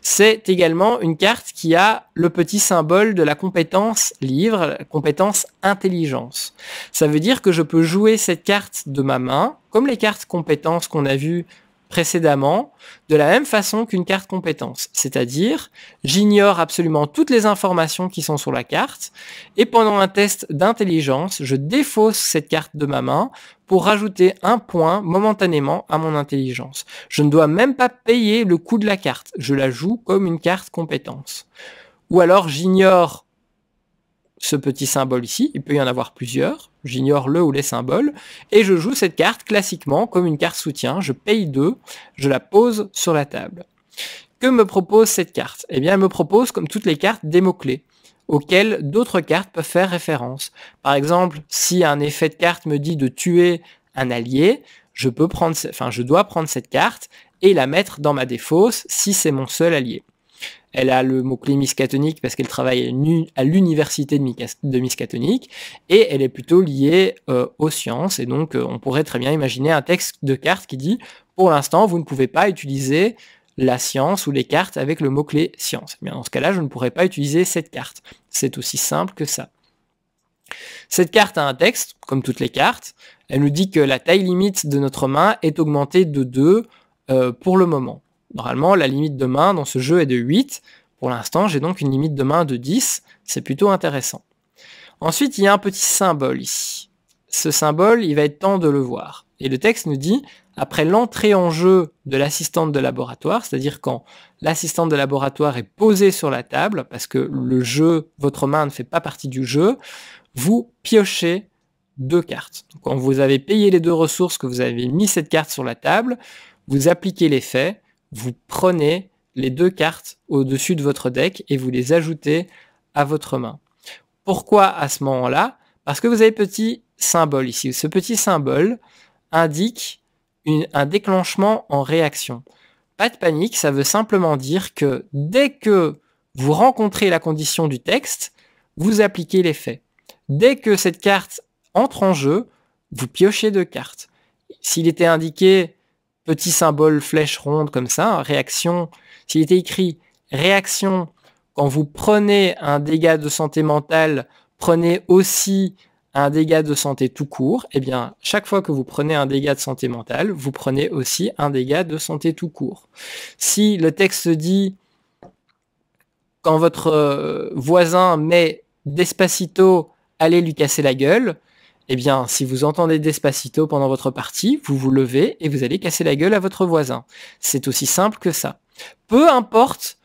C'est également une carte qui a le petit symbole de la compétence livre, la compétence intelligence. Ça veut dire que je peux jouer cette carte de ma main, comme les cartes compétences qu'on a vues précédemment de la même façon qu'une carte compétence. C'est-à-dire, j'ignore absolument toutes les informations qui sont sur la carte et pendant un test d'intelligence, je défausse cette carte de ma main pour rajouter un point momentanément à mon intelligence. Je ne dois même pas payer le coût de la carte. Je la joue comme une carte compétence. Ou alors j'ignore ce petit symbole ici, il peut y en avoir plusieurs, j'ignore le ou les symboles, et je joue cette carte classiquement comme une carte soutien, je paye 2, je la pose sur la table. Que me propose cette carte? Eh bien, elle me propose, comme toutes les cartes, des mots-clés auxquels d'autres cartes peuvent faire référence. Par exemple, si un effet de carte me dit de tuer un allié, je peux prendre, enfin, je dois prendre cette carte et la mettre dans ma défausse si c'est mon seul allié. Elle a le mot-clé Miskatonic parce qu'elle travaille à l'université de Miskatonic et elle est plutôt liée euh, aux sciences. Et donc, euh, on pourrait très bien imaginer un texte de carte qui dit pour l'instant, vous ne pouvez pas utiliser la science ou les cartes avec le mot-clé science. Eh dans ce cas-là, je ne pourrais pas utiliser cette carte. C'est aussi simple que ça. Cette carte a un texte, comme toutes les cartes. Elle nous dit que la taille limite de notre main est augmentée de 2 euh, pour le moment. Normalement, la limite de main dans ce jeu est de 8. Pour l'instant, j'ai donc une limite de main de 10. C'est plutôt intéressant. Ensuite, il y a un petit symbole ici. Ce symbole, il va être temps de le voir. Et le texte nous dit, après l'entrée en jeu de l'assistante de laboratoire, c'est-à-dire quand l'assistante de laboratoire est posée sur la table, parce que le jeu, votre main ne fait pas partie du jeu, vous piochez deux cartes. quand vous avez payé les deux ressources, que vous avez mis cette carte sur la table, vous appliquez l'effet, vous prenez les deux cartes au-dessus de votre deck et vous les ajoutez à votre main. Pourquoi à ce moment-là? Parce que vous avez petit symbole ici. Ce petit symbole indique un déclenchement en réaction. Pas de panique, ça veut simplement dire que dès que vous rencontrez la condition du texte, vous appliquez l'effet. Dès que cette carte entre en jeu, vous piochez deux cartes. S'il était indiqué petit symbole flèche ronde comme ça, réaction, s'il était écrit réaction, quand vous prenez un dégât de santé mentale, prenez aussi un dégât de santé tout court, eh bien, chaque fois que vous prenez un dégât de santé mentale, vous prenez aussi un dégât de santé tout court. Si le texte dit, quand votre euh, voisin met Despacito, allez lui casser la gueule, eh bien, si vous entendez Despacito pendant votre partie, vous vous levez et vous allez casser la gueule à votre voisin. C'est aussi simple que ça. Peu importe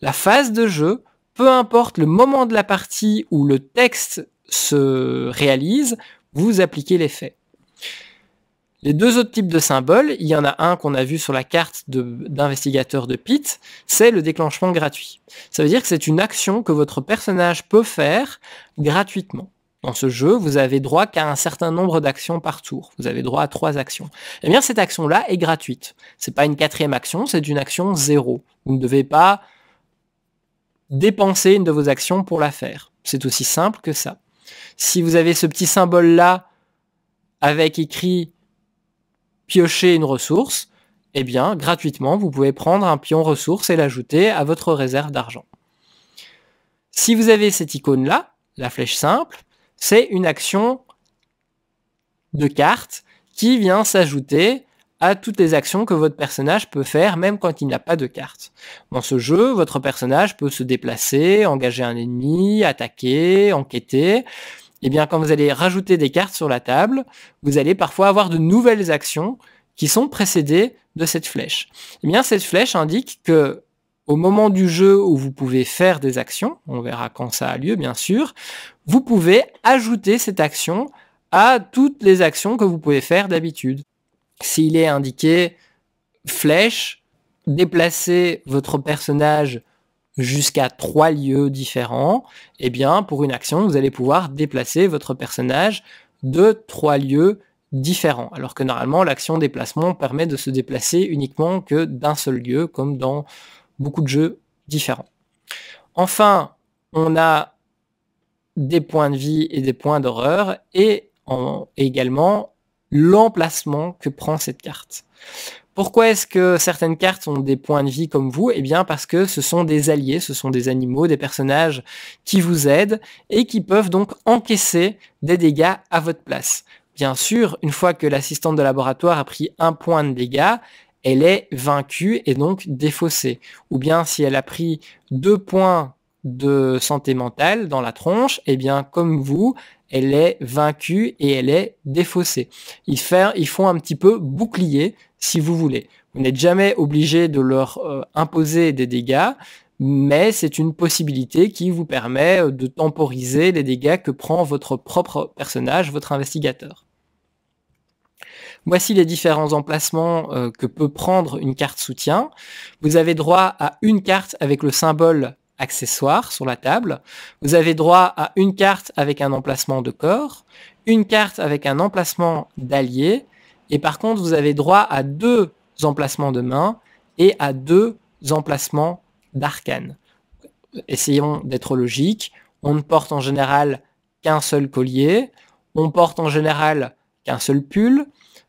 la phase de jeu, peu importe le moment de la partie où le texte se réalise, vous appliquez l'effet. Les deux autres types de symboles, il y en a un qu'on a vu sur la carte d'investigateur de, de Pete, c'est le déclenchement gratuit. Ça veut dire que c'est une action que votre personnage peut faire gratuitement. Dans ce jeu, vous avez droit qu'à un certain nombre d'actions par tour. Vous avez droit à trois actions. Eh bien, cette action-là est gratuite. C'est pas une quatrième action, c'est une action zéro. Vous ne devez pas dépenser une de vos actions pour la faire. C'est aussi simple que ça. Si vous avez ce petit symbole-là avec écrit piocher une ressource, eh bien, gratuitement, vous pouvez prendre un pion ressource et l'ajouter à votre réserve d'argent. Si vous avez cette icône-là, la flèche simple, c'est une action de carte qui vient s'ajouter à toutes les actions que votre personnage peut faire même quand il n'a pas de carte. Dans ce jeu, votre personnage peut se déplacer, engager un ennemi, attaquer, enquêter. Et eh bien quand vous allez rajouter des cartes sur la table, vous allez parfois avoir de nouvelles actions qui sont précédées de cette flèche. Et eh bien cette flèche indique que au moment du jeu où vous pouvez faire des actions, on verra quand ça a lieu bien sûr, vous pouvez ajouter cette action à toutes les actions que vous pouvez faire d'habitude. S'il est indiqué flèche, déplacer votre personnage jusqu'à trois lieux différents, eh bien, pour une action, vous allez pouvoir déplacer votre personnage de trois lieux différents. Alors que normalement, l'action déplacement permet de se déplacer uniquement que d'un seul lieu, comme dans beaucoup de jeux différents. Enfin, on a des points de vie et des points d'horreur et également l'emplacement que prend cette carte. Pourquoi est-ce que certaines cartes ont des points de vie comme vous? Eh bien parce que ce sont des alliés, ce sont des animaux, des personnages qui vous aident et qui peuvent donc encaisser des dégâts à votre place. Bien sûr, une fois que l'assistante de laboratoire a pris un point de dégâts, elle est vaincue et donc défaussée. Ou bien si elle a pris deux points de santé mentale dans la tronche, eh bien comme vous, elle est vaincue et elle est défaussée. Ils, font un petit peu bouclier si vous voulez. Vous n'êtes jamais obligé de leur euh, imposer des dégâts, mais c'est une possibilité qui vous permet de temporiser les dégâts que prend votre propre personnage, votre investigateur. Voici les différents emplacements euh, que peut prendre une carte soutien. Vous avez droit à une carte avec le symbole accessoire sur la table. Vous avez droit à une carte avec un emplacement de corps, une carte avec un emplacement d'allié, et par contre vous avez droit à deux emplacements de main et à deux emplacements d'arcane. Essayons d'être logiques. On ne porte en général qu'un seul collier. On porte en général qu'un seul pull.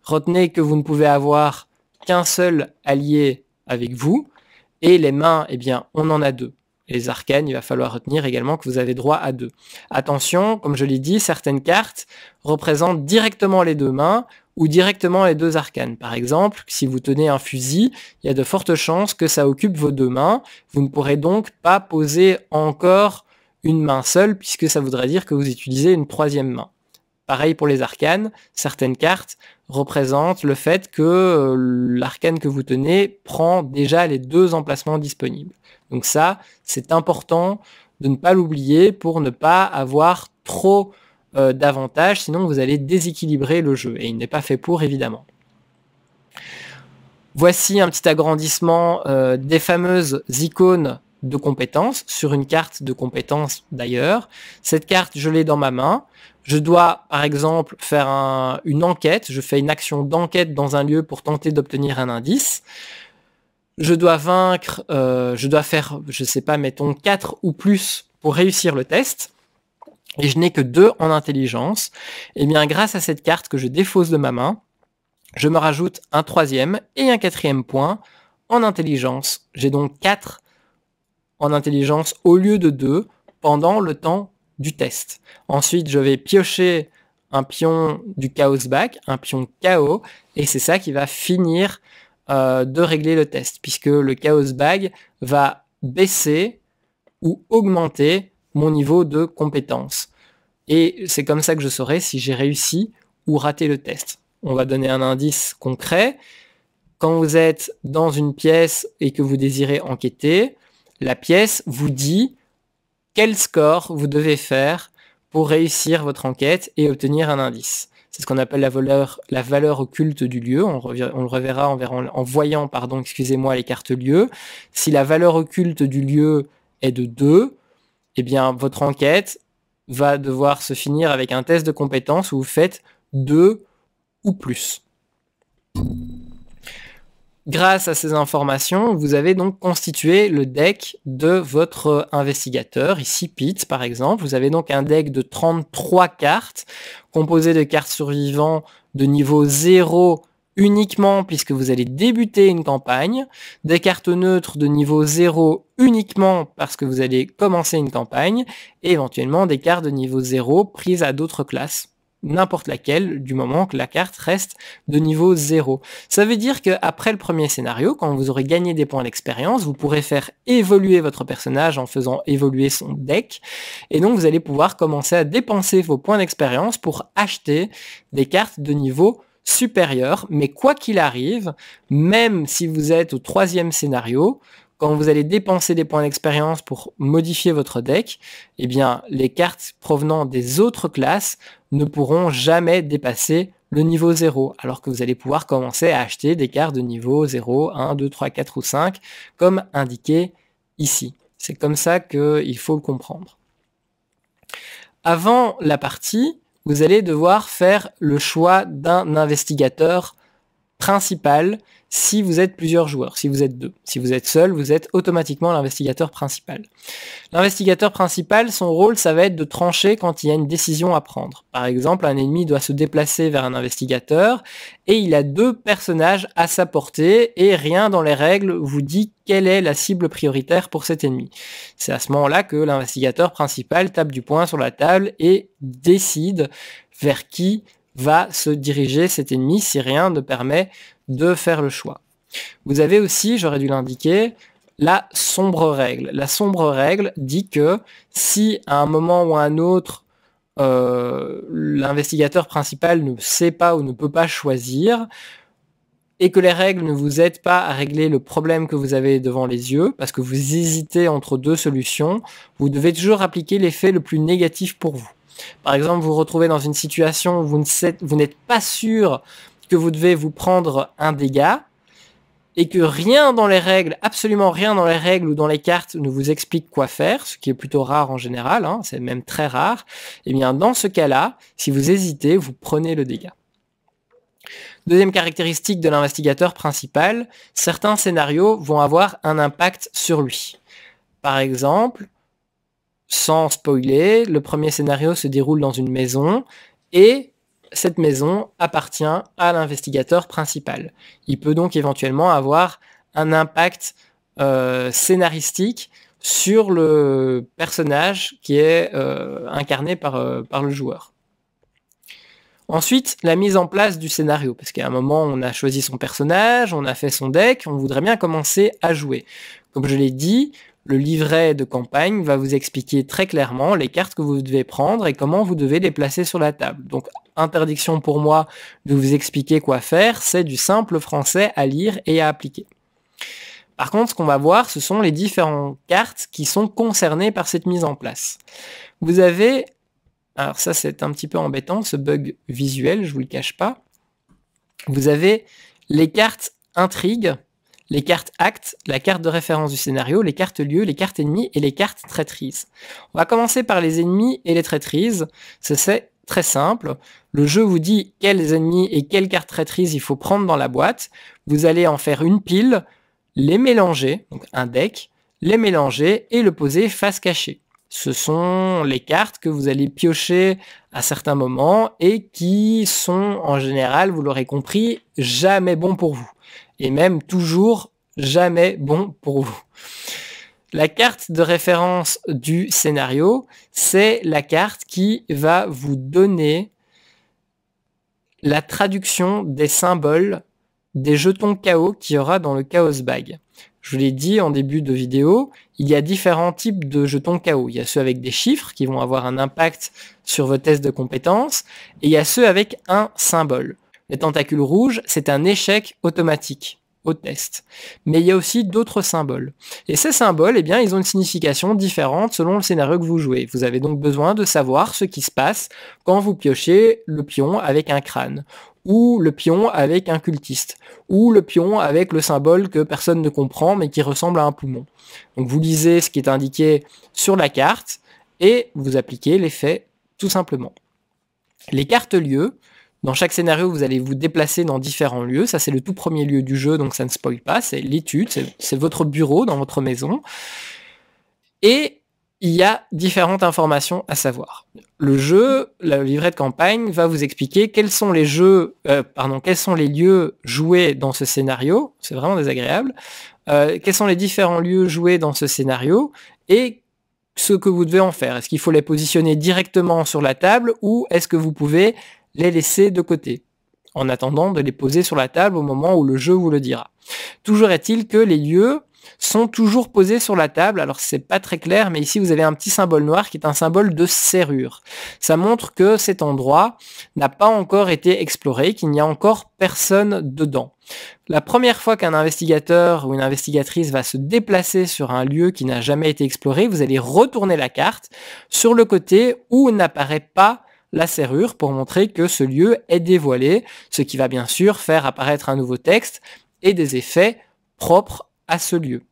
Retenez que vous ne pouvez avoir qu'un seul allié avec vous. Et les mains, eh bien, on en a deux. Les arcanes, il va falloir retenir également que vous avez droit à deux. Attention, comme je l'ai dit, certaines cartes représentent directement les deux mains ou directement les deux arcanes. Par exemple, si vous tenez un fusil, il y a de fortes chances que ça occupe vos deux mains. Vous ne pourrez donc pas poser encore une main seule puisque ça voudrait dire que vous utilisez une troisième main. Pareil pour les arcanes, certaines cartes représentent le fait que euh, l'arcane que vous tenez prend déjà les deux emplacements disponibles. Donc ça, c'est important de ne pas l'oublier pour ne pas avoir trop euh, d'avantages, sinon vous allez déséquilibrer le jeu, et il n'est pas fait pour évidemment. Voici un petit agrandissement euh, des fameuses icônes de compétences sur une carte de compétences d'ailleurs. Cette carte, je l'ai dans ma main. Je dois, par exemple, faire une enquête. Je fais une action d'enquête dans un lieu pour tenter d'obtenir un indice. Je dois vaincre, euh, je dois faire, je sais pas, mettons 4 ou plus pour réussir le test. Et je n'ai que 2 en intelligence. Et eh bien, grâce à cette carte que je défausse de ma main, je me rajoute un troisième et un quatrième point en intelligence. J'ai donc 4 en intelligence au lieu de 2 pendant le temps du test. Ensuite, je vais piocher un pion du chaos back, un pion chaos, et c'est ça qui va finir euh, de régler le test, puisque le chaos bag va baisser ou augmenter mon niveau de compétence. Et c'est comme ça que je saurai si j'ai réussi ou raté le test. On va donner un indice concret. Quand vous êtes dans une pièce et que vous désirez enquêter, la pièce vous dit quel score vous devez faire pour réussir votre enquête et obtenir un indice. C'est ce qu'on appelle la valeur, occulte du lieu. On, le reverra en, voyant pardon, excusez-moi, les cartes lieux. Si la valeur occulte du lieu est de 2, eh bien, votre enquête va devoir se finir avec un test de compétence où vous faites 2 ou plus. Grâce à ces informations, vous avez donc constitué le deck de votre investigateur. Ici, Pete, par exemple. Vous avez donc un deck de 33 cartes, composé de cartes survivantes de niveau 0 uniquement puisque vous allez débuter une campagne, des cartes neutres de niveau 0 uniquement parce que vous allez commencer une campagne, et éventuellement des cartes de niveau 0 prises à d'autres classes n'importe laquelle du moment que la carte reste de niveau 0. Ça veut dire qu'après le premier scénario, quand vous aurez gagné des points d'expérience, vous pourrez faire évoluer votre personnage en faisant évoluer son deck, et donc vous allez pouvoir commencer à dépenser vos points d'expérience pour acheter des cartes de niveau supérieur, mais quoi qu'il arrive, même si vous êtes au troisième scénario, quand vous allez dépenser des points d'expérience pour modifier votre deck, eh bien, les cartes provenant des autres classes ne pourront jamais dépasser le niveau 0, alors que vous allez pouvoir commencer à acheter des cartes de niveau 0, 1, 2, 3, 4 ou 5, comme indiqué ici. C'est comme ça qu'il faut le comprendre. Avant la partie, vous allez devoir faire le choix d'un investigateur principal si vous êtes plusieurs joueurs, si vous êtes deux. Si vous êtes seul, vous êtes automatiquement l'investigateur principal. L'investigateur principal, son rôle, ça va être de trancher quand il y a une décision à prendre. Par exemple, un ennemi doit se déplacer vers un investigateur et il a deux personnages à sa portée et rien dans les règles vous dit quelle est la cible prioritaire pour cet ennemi. C'est à ce moment-là que l'investigateur principal tape du poing sur la table et décide vers qui va se diriger cet ennemi si rien ne permet de faire le choix. Vous avez aussi, j'aurais dû l'indiquer, la sombre règle. La sombre règle dit que si à un moment ou à un autre, euh, l'investigateur principal ne sait pas ou ne peut pas choisir, et que les règles ne vous aident pas à régler le problème que vous avez devant les yeux, parce que vous hésitez entre deux solutions, vous devez toujours appliquer l'effet le plus négatif pour vous. Par exemple, vous vous retrouvez dans une situation où vous n'êtes pas sûr que vous devez vous prendre un dégât et que rien dans les règles, absolument rien dans les règles ou dans les cartes ne vous explique quoi faire, ce qui est plutôt rare en général, hein, c'est même très rare, et eh bien dans ce cas-là, si vous hésitez, vous prenez le dégât. Deuxième caractéristique de l'investigateur principal, certains scénarios vont avoir un impact sur lui. Par exemple, sans spoiler, le premier scénario se déroule dans une maison et cette maison appartient à l'investigateur principal. Il peut donc éventuellement avoir un impact euh, scénaristique sur le personnage qui est euh, incarné euh, par le joueur. Ensuite, la mise en place du scénario, parce qu'à un moment, on a choisi son personnage, on a fait son deck, on voudrait bien commencer à jouer. Comme je l'ai dit, le livret de campagne va vous expliquer très clairement les cartes que vous devez prendre et comment vous devez les placer sur la table. Donc, interdiction pour moi de vous expliquer quoi faire, c'est du simple français à lire et à appliquer. Par contre, ce qu'on va voir, ce sont les différentes cartes qui sont concernées par cette mise en place. Vous avez, alors ça c'est un petit peu embêtant, ce bug visuel, je vous le cache pas. Vous avez les cartes intrigue, les cartes actes, la carte de référence du scénario, les cartes lieux, les cartes ennemies et les cartes traîtrises. On va commencer par les ennemis et les traîtrises. C'est très simple. Le jeu vous dit quels ennemis et quelles cartes traîtrises il faut prendre dans la boîte. Vous allez en faire une pile, les mélanger, donc un deck, les mélanger et le poser face cachée. Ce sont les cartes que vous allez piocher à certains moments et qui sont en général, vous l'aurez compris, jamais bons pour vous. Et même toujours jamais bons pour vous. La carte de référence du scénario, c'est la carte qui va vous donner la traduction des symboles des jetons chaos qu'il y aura dans le Chaos Bag. Je vous l'ai dit en début de vidéo, il y a différents types de jetons chaos. Il y a ceux avec des chiffres qui vont avoir un impact sur vos tests de compétences, et il y a ceux avec un symbole. Les tentacules rouges, c'est un échec automatique au test. Mais il y a aussi d'autres symboles. Et ces symboles, eh ils ont une signification différente selon le scénario que vous jouez. Vous avez donc besoin de savoir ce qui se passe quand vous piochez le pion avec un crâne, ou le pion avec un cultiste, ou le pion avec le symbole que personne ne comprend mais qui ressemble à un poumon. Donc vous lisez ce qui est indiqué sur la carte et vous appliquez l'effet tout simplement. Les cartes lieux, dans chaque scénario, vous allez vous déplacer dans différents lieux. Ça, c'est le tout premier lieu du jeu, donc ça ne spoil pas. C'est l'étude, c'est votre bureau dans votre maison. Et il y a différentes informations à savoir. Le jeu, le livret de campagne, va vous expliquer quels sont les jeux, euh, quels sont les lieux joués dans ce scénario. C'est vraiment désagréable. Euh, quels sont les différents lieux joués dans ce scénario et ce que vous devez en faire. Est-ce qu'il faut les positionner directement sur la table ou est-ce que vous pouvez les laisser de côté en attendant de les poser sur la table au moment où le jeu vous le dira. Toujours est-il que les lieux sont toujours posés sur la table. Alors c'est pas très clair, mais ici vous avez un petit symbole noir qui est un symbole de serrure. Ça montre que cet endroit n'a pas encore été exploré, qu'il n'y a encore personne dedans. La première fois qu'un investigateur ou une investigatrice va se déplacer sur un lieu qui n'a jamais été exploré, vous allez retourner la carte sur le côté où n'apparaît pas la serrure pour montrer que ce lieu est dévoilé, ce qui va bien sûr faire apparaître un nouveau texte et des effets propres à ce lieu.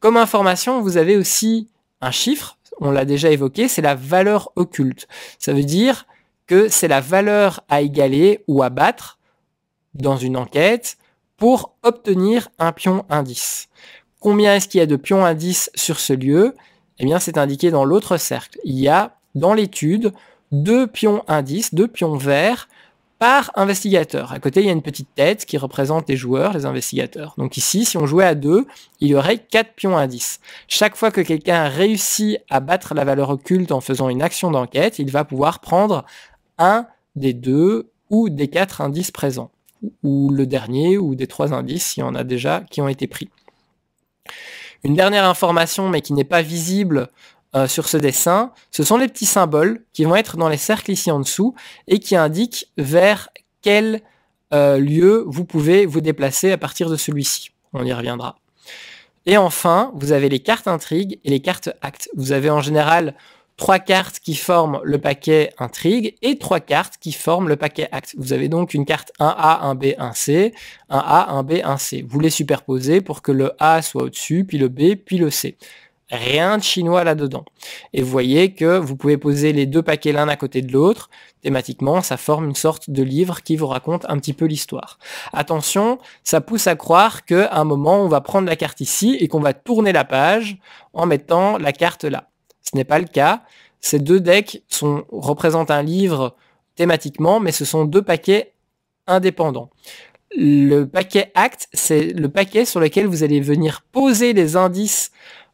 Comme information, vous avez aussi un chiffre, on l'a déjà évoqué, c'est la valeur occulte. Ça veut dire que c'est la valeur à égaler ou à battre dans une enquête pour obtenir un pion indice. Combien est-ce qu'il y a de pions indices sur ce lieu? Eh bien, c'est indiqué dans l'autre cercle. Il y a dans l'étude deux pions indices, deux pions verts par investigateur. À côté, il y a une petite tête qui représente les joueurs, les investigateurs. Donc ici, si on jouait à deux, il y aurait quatre pions indices. Chaque fois que quelqu'un réussit à battre la valeur occulte en faisant une action d'enquête, il va pouvoir prendre un des deux ou des quatre indices présents. Ou le dernier, ou des trois indices, s'il y en a déjà qui ont été pris. Une dernière information, mais qui n'est pas visible euh, sur ce dessin, ce sont les petits symboles qui vont être dans les cercles ici en dessous et qui indiquent vers quel euh, lieu vous pouvez vous déplacer à partir de celui-ci. On y reviendra. Et enfin, vous avez les cartes intrigues et les cartes actes. Vous avez en général trois cartes qui forment le paquet intrigue et trois cartes qui forment le paquet acte. Vous avez donc une carte 1A, 1B, 1C, 1A, 1B, 1C. Vous les superposez pour que le A soit au-dessus, puis le B, puis le C rien de chinois là-dedans. Et vous voyez que vous pouvez poser les deux paquets l'un à côté de l'autre. Thématiquement, ça forme une sorte de livre qui vous raconte un petit peu l'histoire. Attention, ça pousse à croire qu'à un moment, on va prendre la carte ici et qu'on va tourner la page en mettant la carte là. Ce n'est pas le cas. Ces deux decks sont, représentent un livre thématiquement, mais ce sont deux paquets indépendants. Le paquet acte, c'est le paquet sur lequel vous allez venir poser les indices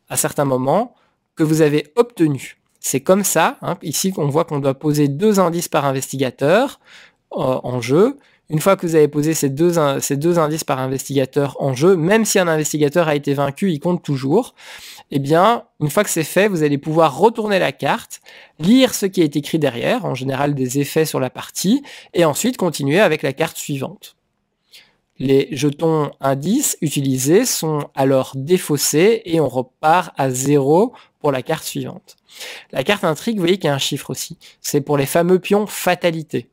à certains moments que vous avez obtenus. C'est comme ça, hein, ici on voit qu'on doit poser deux indices par investigateur euh, en jeu. Une fois que vous avez posé ces deux, ces deux indices par investigateur en jeu, même si un investigateur a été vaincu, il compte toujours. Eh bien, une fois que c'est fait, vous allez pouvoir retourner la carte, lire ce qui est écrit derrière, en général des effets sur la partie, et ensuite continuer avec la carte suivante. Les jetons indices utilisés sont alors défaussés et on repart à zéro pour la carte suivante. La carte intrigue, vous voyez qu'il y a un chiffre aussi. C'est pour les fameux pions fatalité.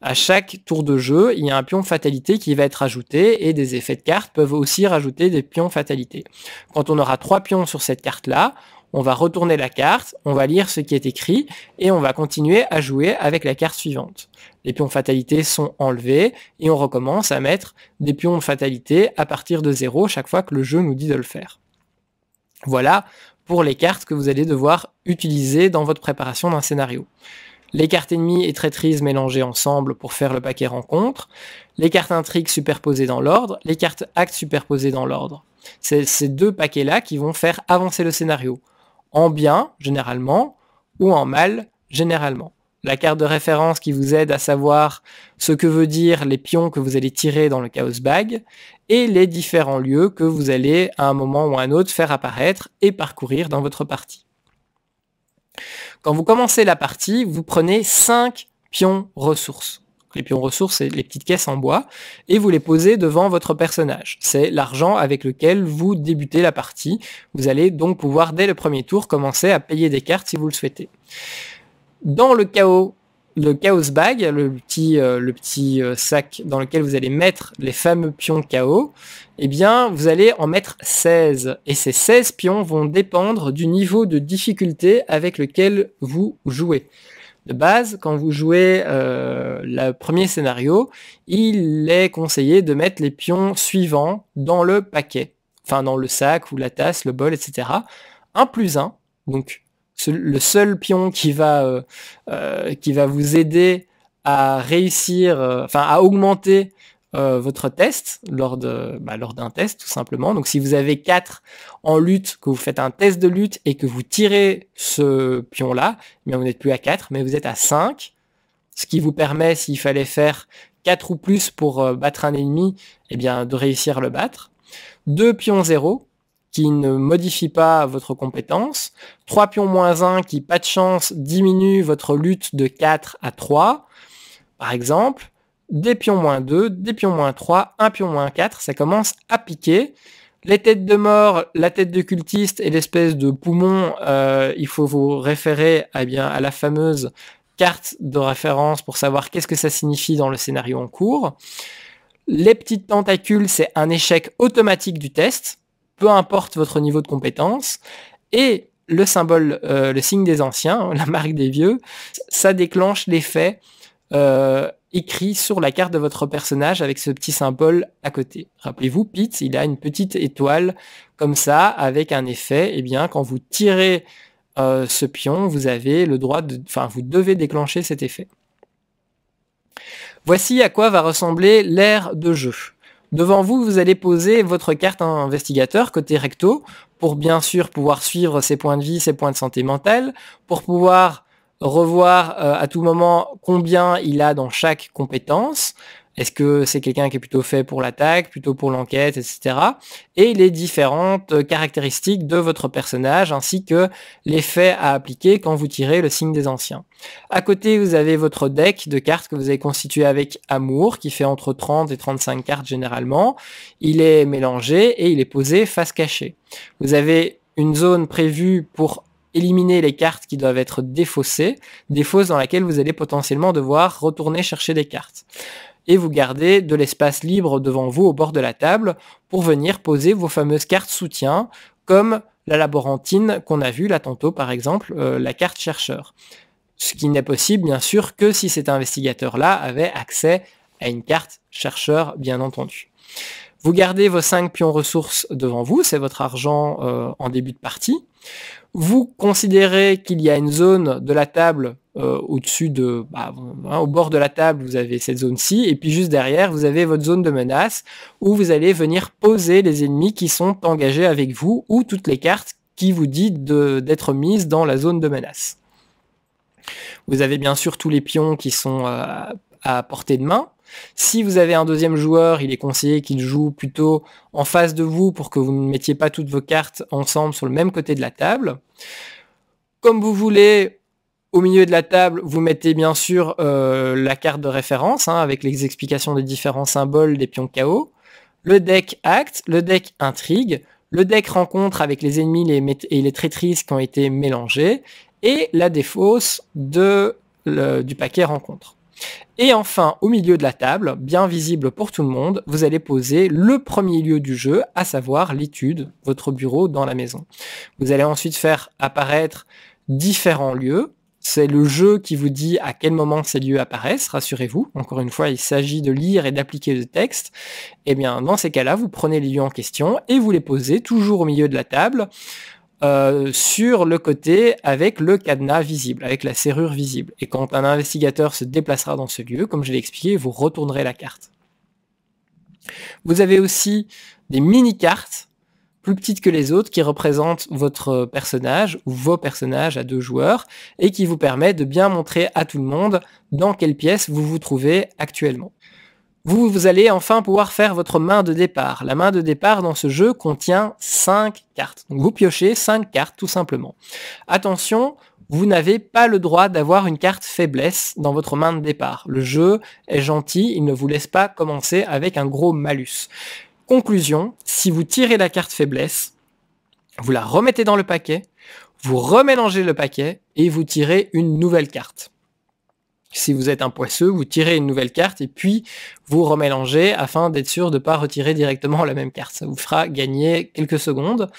À chaque tour de jeu, il y a un pion fatalité qui va être ajouté et des effets de carte peuvent aussi rajouter des pions fatalité. Quand on aura trois pions sur cette carte-là, on va retourner la carte, on va lire ce qui est écrit et on va continuer à jouer avec la carte suivante. Les pions de fatalité sont enlevés et on recommence à mettre des pions de fatalité à partir de zéro chaque fois que le jeu nous dit de le faire. Voilà pour les cartes que vous allez devoir utiliser dans votre préparation d'un scénario. Les cartes ennemies et traîtrises mélangées ensemble pour faire le paquet rencontre, les cartes intrigues superposées dans l'ordre, les cartes actes superposées dans l'ordre. C'est ces deux paquets-là qui vont faire avancer le scénario en bien, généralement, ou en mal, généralement. La carte de référence qui vous aide à savoir ce que veut dire les pions que vous allez tirer dans le Chaos Bag, et les différents lieux que vous allez, à un moment ou à un autre, faire apparaître et parcourir dans votre partie. Quand vous commencez la partie, vous prenez 5 pions ressources les pions ressources, c'est les petites caisses en bois, et vous les posez devant votre personnage. C'est l'argent avec lequel vous débutez la partie. Vous allez donc pouvoir, dès le premier tour, commencer à payer des cartes si vous le souhaitez. Dans le chaos, le chaos bag, le petit, euh, euh, sac dans lequel vous allez mettre les fameux pions chaos, eh bien, vous allez en mettre 16. Et ces 16 pions vont dépendre du niveau de difficulté avec lequel vous jouez de base, quand vous jouez euh, le premier scénario, il est conseillé de mettre les pions suivants dans le paquet, enfin dans le sac ou la tasse, le bol, etc. Un plus un, donc le seul pion qui va, euh, euh, qui va vous aider à réussir, enfin à augmenter euh, votre test lors de bah, lors d'un test tout simplement. Donc si vous avez 4 en lutte, que vous faites un test de lutte et que vous tirez ce pion là, eh vous n'êtes plus à 4 mais vous êtes à 5, ce qui vous permet s'il fallait faire 4 ou plus pour euh, battre un ennemi, eh bien de réussir à le battre. 2 pions 0 qui ne modifie pas votre compétence. 3 pions moins 1 qui, pas de chance, diminue votre lutte de 4 à 3, par exemple des pions moins 2, des pions moins 3, un pion moins 4, ça commence à piquer. Les têtes de mort, la tête de cultiste et l'espèce de poumon, euh, il faut vous référer eh bien, à la fameuse carte de référence pour savoir qu'est-ce que ça signifie dans le scénario en cours. Les petites tentacules, c'est un échec automatique du test, peu importe votre niveau de compétence. Et le symbole, euh, le signe des anciens, la marque des vieux, ça déclenche l'effet euh, écrit sur la carte de votre personnage avec ce petit symbole à côté. Rappelez-vous, Pete, il a une petite étoile comme ça avec un effet. Et eh bien, quand vous tirez euh, ce pion, vous avez le droit de, enfin, vous devez déclencher cet effet. Voici à quoi va ressembler l'aire de jeu. Devant vous, vous allez poser votre carte investigateur côté recto pour bien sûr pouvoir suivre ses points de vie, ses points de santé mentale, pour pouvoir revoir euh, à tout moment combien il a dans chaque compétence. Est-ce que c'est quelqu'un qui est plutôt fait pour l'attaque, plutôt pour l'enquête, etc. Et les différentes caractéristiques de votre personnage, ainsi que l'effet à appliquer quand vous tirez le signe des anciens. À côté, vous avez votre deck de cartes que vous avez constitué avec Amour, qui fait entre 30 et 35 cartes généralement. Il est mélangé et il est posé face cachée. Vous avez une zone prévue pour éliminer les cartes qui doivent être défaussées, des fosses dans laquelle vous allez potentiellement devoir retourner chercher des cartes. Et vous gardez de l'espace libre devant vous au bord de la table pour venir poser vos fameuses cartes soutien, comme la laborantine qu'on a vue là tantôt, par exemple, euh, la carte chercheur. Ce qui n'est possible, bien sûr, que si cet investigateur-là avait accès à une carte chercheur, bien entendu. Vous gardez vos 5 pions ressources devant vous, c'est votre argent euh, en début de partie. Vous considérez qu'il y a une zone de la table euh, au-dessus de, bah, hein, au bord de la table, vous avez cette zone-ci, et puis juste derrière, vous avez votre zone de menace où vous allez venir poser les ennemis qui sont engagés avec vous ou toutes les cartes qui vous disent d'être mises dans la zone de menace. Vous avez bien sûr tous les pions qui sont euh, à portée de main. Si vous avez un deuxième joueur, il est conseillé qu'il joue plutôt en face de vous pour que vous ne mettiez pas toutes vos cartes ensemble sur le même côté de la table. Comme vous voulez, au milieu de la table, vous mettez bien sûr euh, la carte de référence hein, avec les explications des différents symboles des pions KO, le deck acte, le deck intrigue, le deck rencontre avec les ennemis et les traîtrises qui ont été mélangés, et la défausse de, du paquet rencontre. Et enfin, au milieu de la table, bien visible pour tout le monde, vous allez poser le premier lieu du jeu, à savoir l'étude, votre bureau dans la maison. Vous allez ensuite faire apparaître différents lieux. C'est le jeu qui vous dit à quel moment ces lieux apparaissent, rassurez-vous. Encore une fois, il s'agit de lire et d'appliquer le texte. Eh bien, dans ces cas-là, vous prenez les lieux en question et vous les posez toujours au milieu de la table euh, sur le côté avec le cadenas visible, avec la serrure visible. Et quand un investigateur se déplacera dans ce lieu, comme je l'ai expliqué, vous retournerez la carte. Vous avez aussi des mini-cartes plus petites que les autres qui représentent votre personnage ou vos personnages à deux joueurs et qui vous permettent de bien montrer à tout le monde dans quelle pièce vous vous trouvez actuellement. Vous, vous allez enfin pouvoir faire votre main de départ. La main de départ dans ce jeu contient 5 cartes. Donc vous piochez 5 cartes tout simplement. Attention, vous n'avez pas le droit d'avoir une carte faiblesse dans votre main de départ. Le jeu est gentil, il ne vous laisse pas commencer avec un gros malus. Conclusion, si vous tirez la carte faiblesse, vous la remettez dans le paquet, vous remélangez le paquet et vous tirez une nouvelle carte. Si vous êtes un poisseux, vous tirez une nouvelle carte et puis vous remélangez afin d'être sûr de ne pas retirer directement la même carte. Ça vous fera gagner quelques secondes.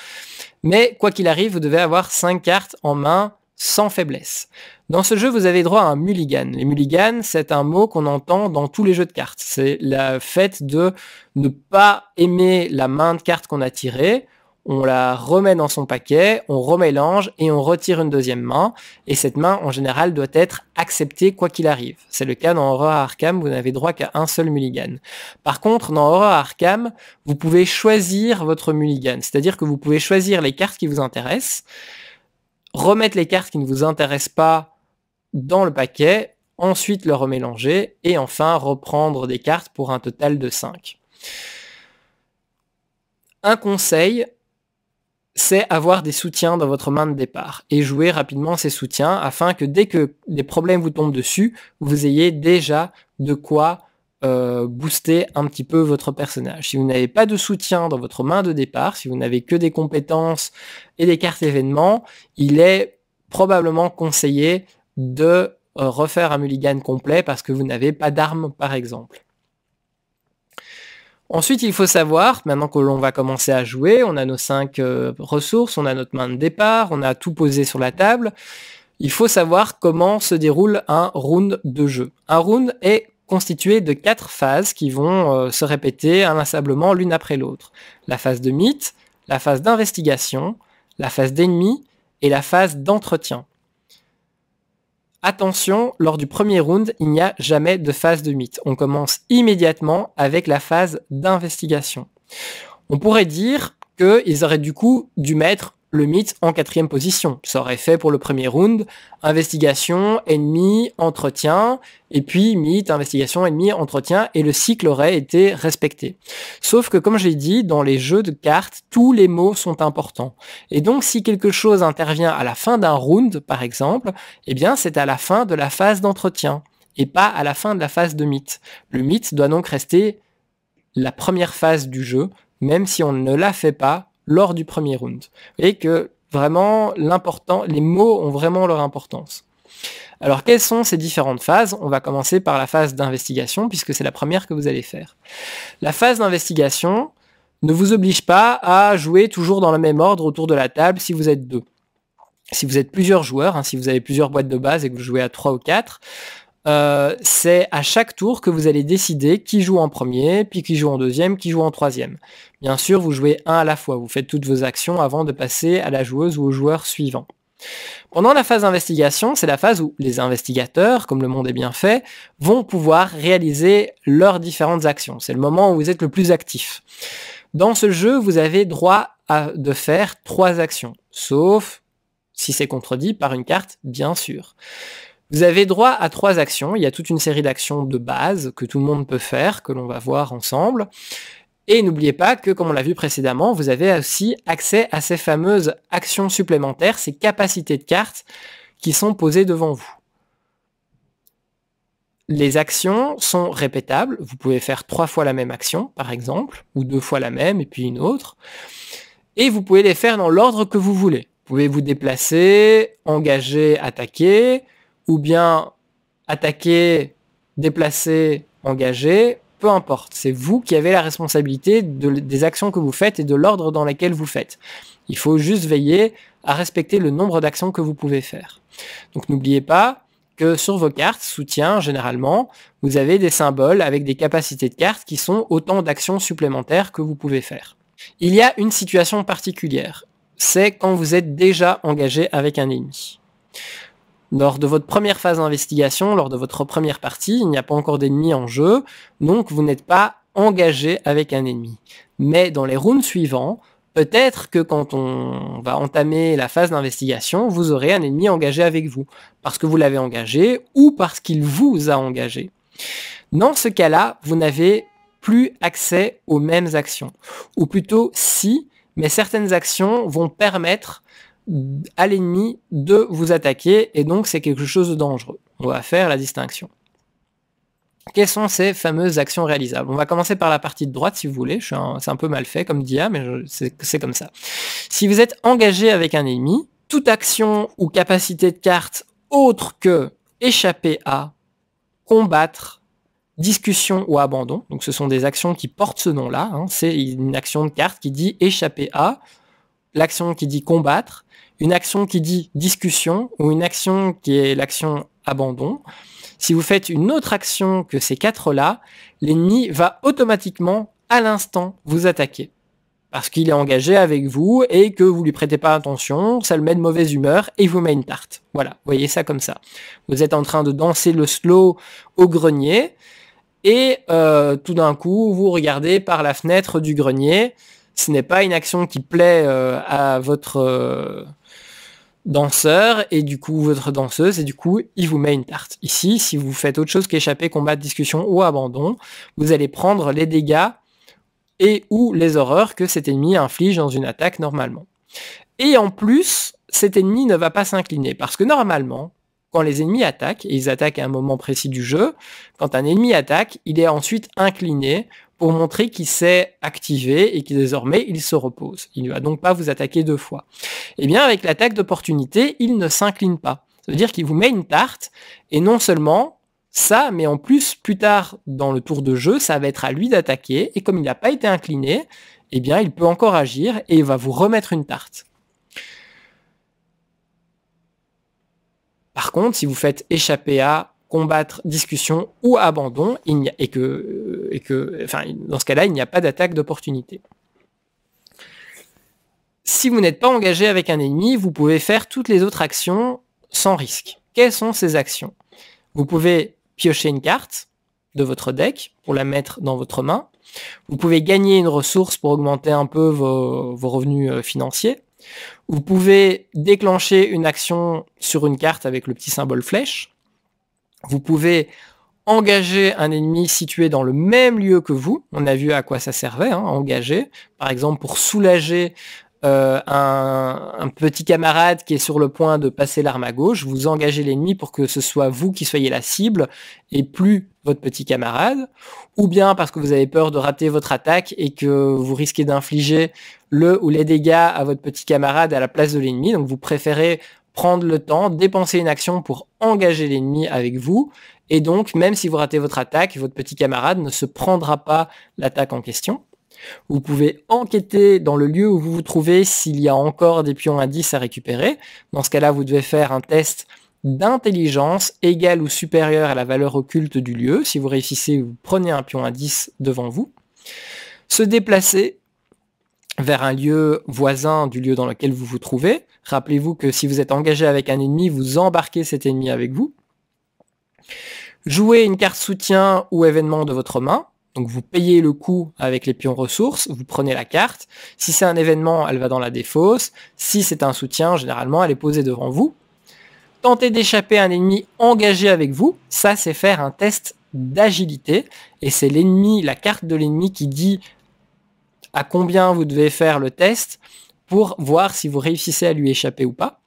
Mais quoi qu'il arrive, vous devez avoir 5 cartes en main sans faiblesse. Dans ce jeu, vous avez droit à un mulligan. Les mulligans, c'est un mot qu'on entend dans tous les jeux de cartes. C'est le fait de ne pas aimer la main de carte qu'on a tirée, on la remet dans son paquet, on remélange et on retire une deuxième main. Et cette main, en général, doit être acceptée quoi qu'il arrive. C'est le cas dans Horror Arkham, vous n'avez droit qu'à un seul mulligan. Par contre, dans Horror Arkham, vous pouvez choisir votre mulligan. C'est-à-dire que vous pouvez choisir les cartes qui vous intéressent, remettre les cartes qui ne vous intéressent pas dans le paquet, ensuite le remélanger et enfin reprendre des cartes pour un total de 5. Un conseil, c'est avoir des soutiens dans votre main de départ et jouer rapidement ces soutiens afin que dès que des problèmes vous tombent dessus, vous ayez déjà de quoi euh, booster un petit peu votre personnage. Si vous n'avez pas de soutien dans votre main de départ, si vous n'avez que des compétences et des cartes événements, il est probablement conseillé de euh, refaire un mulligan complet parce que vous n'avez pas d'armes par exemple. Ensuite, il faut savoir, maintenant que l'on va commencer à jouer, on a nos cinq euh, ressources, on a notre main de départ, on a tout posé sur la table, il faut savoir comment se déroule un round de jeu. Un round est constitué de quatre phases qui vont euh, se répéter inlassablement l'une après l'autre. La phase de mythe, la phase d'investigation, la phase d'ennemi et la phase d'entretien. Attention, lors du premier round, il n'y a jamais de phase de mythe. On commence immédiatement avec la phase d'investigation. On pourrait dire qu'ils auraient du coup dû mettre le mythe en quatrième position. Ça aurait fait pour le premier round, investigation, ennemi, entretien, et puis mythe, investigation, ennemi, entretien, et le cycle aurait été respecté. Sauf que comme j'ai dit, dans les jeux de cartes, tous les mots sont importants. Et donc si quelque chose intervient à la fin d'un round, par exemple, eh bien c'est à la fin de la phase d'entretien, et pas à la fin de la phase de mythe. Le mythe doit donc rester la première phase du jeu, même si on ne la fait pas lors du premier round. Vous voyez que vraiment l'important, les mots ont vraiment leur importance. Alors quelles sont ces différentes phases? On va commencer par la phase d'investigation puisque c'est la première que vous allez faire. La phase d'investigation, ne vous oblige pas à jouer toujours dans le même ordre autour de la table si vous êtes deux. Si vous êtes plusieurs joueurs, hein, si vous avez plusieurs boîtes de base et que vous jouez à trois ou quatre, euh, c'est à chaque tour que vous allez décider qui joue en premier, puis qui joue en deuxième, qui joue en troisième. Bien sûr, vous jouez un à la fois, vous faites toutes vos actions avant de passer à la joueuse ou au joueur suivant. Pendant la phase d'investigation, c'est la phase où les investigateurs, comme le monde est bien fait, vont pouvoir réaliser leurs différentes actions. C'est le moment où vous êtes le plus actif. Dans ce jeu, vous avez droit à, de faire trois actions, sauf si c'est contredit par une carte, bien sûr. Vous avez droit à trois actions. Il y a toute une série d'actions de base que tout le monde peut faire, que l'on va voir ensemble. Et n'oubliez pas que, comme on l'a vu précédemment, vous avez aussi accès à ces fameuses actions supplémentaires, ces capacités de cartes qui sont posées devant vous. Les actions sont répétables. Vous pouvez faire trois fois la même action, par exemple, ou deux fois la même et puis une autre. Et vous pouvez les faire dans l'ordre que vous voulez. Vous pouvez vous déplacer, engager, attaquer, ou bien attaquer, déplacer, engager, peu importe. C'est vous qui avez la responsabilité des actions que vous faites et de l'ordre dans lequel vous faites. Il faut juste veiller à respecter le nombre d'actions que vous pouvez faire. Donc n'oubliez pas que sur vos cartes soutien, généralement, vous avez des symboles avec des capacités de cartes qui sont autant d'actions supplémentaires que vous pouvez faire. Il y a une situation particulière. C'est quand vous êtes déjà engagé avec un ennemi. Lors de votre première phase d'investigation, lors de votre première partie, il n'y a pas encore d'ennemis en jeu, donc vous n'êtes pas engagé avec un ennemi. Mais dans les rounds suivants, peut-être que quand on va entamer la phase d'investigation, vous aurez un ennemi engagé avec vous, parce que vous l'avez engagé ou parce qu'il vous a engagé. Dans ce cas-là, vous n'avez plus accès aux mêmes actions. Ou plutôt si, mais certaines actions vont permettre à l'ennemi de vous attaquer et donc c'est quelque chose de dangereux. On va faire la distinction. Quelles sont ces fameuses actions réalisables? On va commencer par la partie de droite si vous voulez. C'est un, peu mal fait comme dia, mais c'est comme ça. Si vous êtes engagé avec un ennemi, toute action ou capacité de carte autre que échapper à, combattre, discussion ou abandon, donc ce sont des actions qui portent ce nom-là, hein. c'est une action de carte qui dit échapper à, l'action qui dit combattre, une action qui dit discussion ou une action qui est l'action abandon. Si vous faites une autre action que ces quatre-là, l'ennemi va automatiquement, à l'instant, vous attaquer. Parce qu'il est engagé avec vous et que vous lui prêtez pas attention, ça le met de mauvaise humeur et vous met une tarte. Voilà, voyez ça comme ça. Vous êtes en train de danser le slow au grenier et euh, tout d'un coup, vous regardez par la fenêtre du grenier. Ce n'est pas une action qui plaît euh, à votre... Euh, danseur et du coup votre danseuse et du coup il vous met une tarte. Ici, si vous faites autre chose qu'échapper, combattre, discussion ou abandon, vous allez prendre les dégâts et ou les horreurs que cet ennemi inflige dans une attaque normalement. Et en plus, cet ennemi ne va pas s'incliner parce que normalement, quand les ennemis attaquent, et ils attaquent à un moment précis du jeu, quand un ennemi attaque, il est ensuite incliné pour montrer qu'il s'est activé et qu'il désormais il se repose. Il ne va donc pas vous attaquer deux fois. Eh bien, avec l'attaque d'opportunité, il ne s'incline pas. Ça veut dire qu'il vous met une tarte, et non seulement ça, mais en plus, plus tard dans le tour de jeu, ça va être à lui d'attaquer, et comme il n'a pas été incliné, eh bien, il peut encore agir, et il va vous remettre une tarte. Par contre, si vous faites échapper à combattre, discussion ou abandon, il a, et que, et que, enfin, dans ce cas-là, il n'y a pas d'attaque d'opportunité. Si vous n'êtes pas engagé avec un ennemi, vous pouvez faire toutes les autres actions sans risque. Quelles sont ces actions? Vous pouvez piocher une carte de votre deck pour la mettre dans votre main. Vous pouvez gagner une ressource pour augmenter un peu vos, vos revenus euh, financiers. Vous pouvez déclencher une action sur une carte avec le petit symbole flèche. Vous pouvez engager un ennemi situé dans le même lieu que vous. On a vu à quoi ça servait, hein, engager. Par exemple, pour soulager euh, un, petit camarade qui est sur le point de passer l'arme à gauche, vous engagez l'ennemi pour que ce soit vous qui soyez la cible et plus votre petit camarade, ou bien parce que vous avez peur de rater votre attaque et que vous risquez d'infliger le ou les dégâts à votre petit camarade à la place de l'ennemi, donc vous préférez prendre le temps, dépenser une action pour engager l'ennemi avec vous. Et donc, même si vous ratez votre attaque, votre petit camarade ne se prendra pas l'attaque en question. Vous pouvez enquêter dans le lieu où vous vous trouvez s'il y a encore des pions indices à récupérer. Dans ce cas-là, vous devez faire un test d'intelligence égale ou supérieure à la valeur occulte du lieu. Si vous réussissez, vous prenez un pion indice devant vous. Se déplacer vers un lieu voisin du lieu dans lequel vous vous trouvez. Rappelez-vous que si vous êtes engagé avec un ennemi, vous embarquez cet ennemi avec vous. Jouez une carte soutien ou événement de votre main. Donc vous payez le coût avec les pions ressources, vous prenez la carte. Si c'est un événement, elle va dans la défausse. Si c'est un soutien, généralement, elle est posée devant vous. Tenter d'échapper à un ennemi engagé avec vous, ça c'est faire un test d'agilité. Et c'est l'ennemi, la carte de l'ennemi qui dit à combien vous devez faire le test pour voir si vous réussissez à lui échapper ou pas.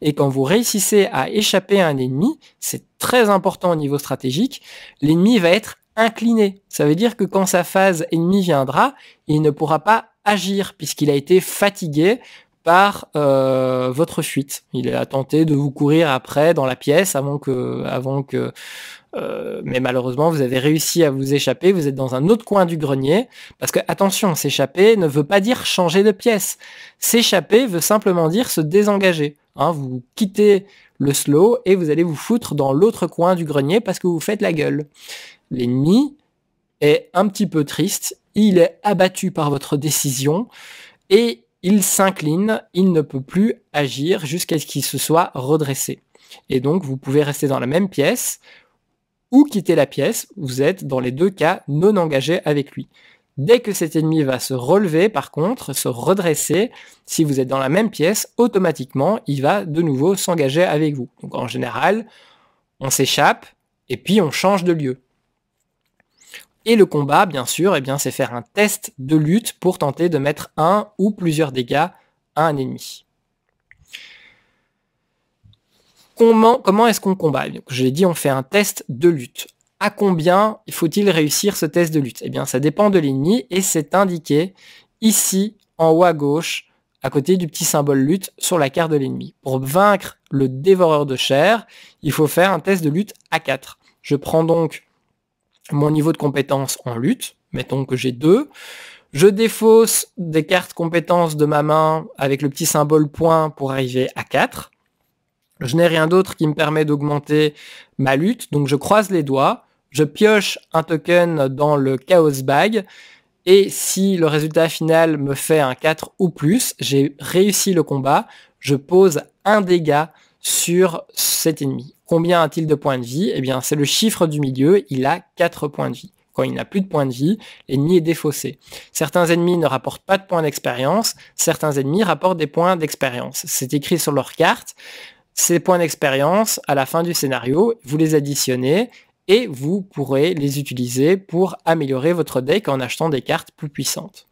Et quand vous réussissez à échapper à un ennemi, c'est très important au niveau stratégique, l'ennemi va être incliné. Ça veut dire que quand sa phase ennemie viendra, il ne pourra pas agir puisqu'il a été fatigué par euh, votre fuite. Il a tenté de vous courir après dans la pièce avant que, avant que, euh, mais malheureusement vous avez réussi à vous échapper. Vous êtes dans un autre coin du grenier parce que attention, s'échapper ne veut pas dire changer de pièce. S'échapper veut simplement dire se désengager. Hein, vous quittez le slow et vous allez vous foutre dans l'autre coin du grenier parce que vous faites la gueule. L'ennemi est un petit peu triste, il est abattu par votre décision et il s'incline, il ne peut plus agir jusqu'à ce qu'il se soit redressé. Et donc vous pouvez rester dans la même pièce ou quitter la pièce, vous êtes dans les deux cas non engagés avec lui. Dès que cet ennemi va se relever, par contre, se redresser, si vous êtes dans la même pièce, automatiquement, il va de nouveau s'engager avec vous. Donc en général, on s'échappe et puis on change de lieu. Et le combat, bien sûr, eh c'est faire un test de lutte pour tenter de mettre un ou plusieurs dégâts à un ennemi. Comment, comment est-ce qu'on combat? Je l'ai dit, on fait un test de lutte à combien faut-il réussir ce test de lutte? Eh bien, ça dépend de l'ennemi et c'est indiqué ici en haut à gauche, à côté du petit symbole lutte sur la carte de l'ennemi. Pour vaincre le dévoreur de chair, il faut faire un test de lutte à 4. Je prends donc mon niveau de compétence en lutte, mettons que j'ai 2. Je défausse des cartes compétences de ma main avec le petit symbole point pour arriver à 4. Je n'ai rien d'autre qui me permet d'augmenter ma lutte, donc je croise les doigts je pioche un token dans le Chaos Bag, et si le résultat final me fait un 4 ou plus, j'ai réussi le combat, je pose un dégât sur cet ennemi. Combien a-t-il de points de vie? Eh bien, c'est le chiffre du milieu, il a 4 points de vie. Quand il n'a plus de points de vie, l'ennemi est défaussé. Certains ennemis ne rapportent pas de points d'expérience, certains ennemis rapportent des points d'expérience. C'est écrit sur leur carte. Ces points d'expérience, à la fin du scénario, vous les additionnez et vous pourrez les utiliser pour améliorer votre deck en achetant des cartes plus puissantes.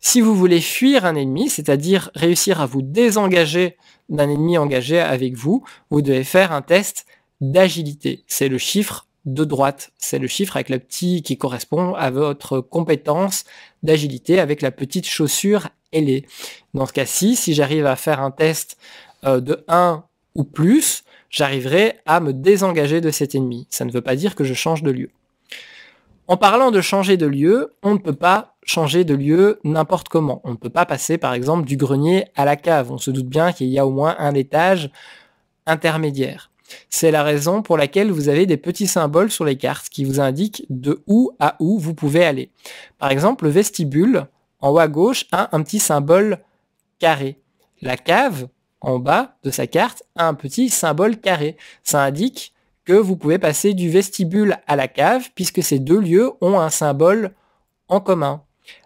Si vous voulez fuir un ennemi, c'est-à-dire réussir à vous désengager d'un ennemi engagé avec vous, vous devez faire un test d'agilité. C'est le chiffre de droite. C'est le chiffre avec le petit qui correspond à votre compétence d'agilité avec la petite chaussure ailée. Dans ce cas-ci, si j'arrive à faire un test euh, de 1 ou plus, j'arriverai à me désengager de cet ennemi. Ça ne veut pas dire que je change de lieu. En parlant de changer de lieu, on ne peut pas changer de lieu n'importe comment. On ne peut pas passer par exemple du grenier à la cave. On se doute bien qu'il y a au moins un étage intermédiaire. C'est la raison pour laquelle vous avez des petits symboles sur les cartes qui vous indiquent de où à où vous pouvez aller. Par exemple, le vestibule, en haut à gauche, a un petit symbole carré. La cave, en bas de sa carte un petit symbole carré. Ça indique que vous pouvez passer du vestibule à la cave puisque ces deux lieux ont un symbole en commun.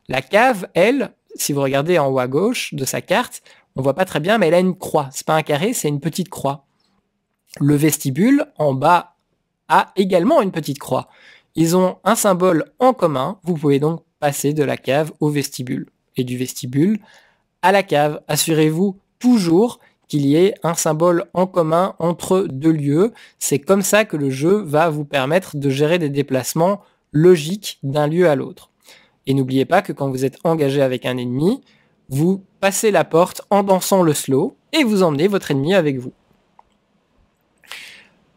La cave, elle, si vous regardez en haut à gauche de sa carte, on voit pas très bien, mais elle a une croix. C'est pas un carré, c'est une petite croix. Le vestibule, en bas, a également une petite croix. Ils ont un symbole en commun. Vous pouvez donc passer de la cave au vestibule. Et du vestibule à la cave. Assurez-vous toujours qu'il y ait un symbole en commun entre deux lieux. C'est comme ça que le jeu va vous permettre de gérer des déplacements logiques d'un lieu à l'autre. Et n'oubliez pas que quand vous êtes engagé avec un ennemi, vous passez la porte en dansant le slow et vous emmenez votre ennemi avec vous.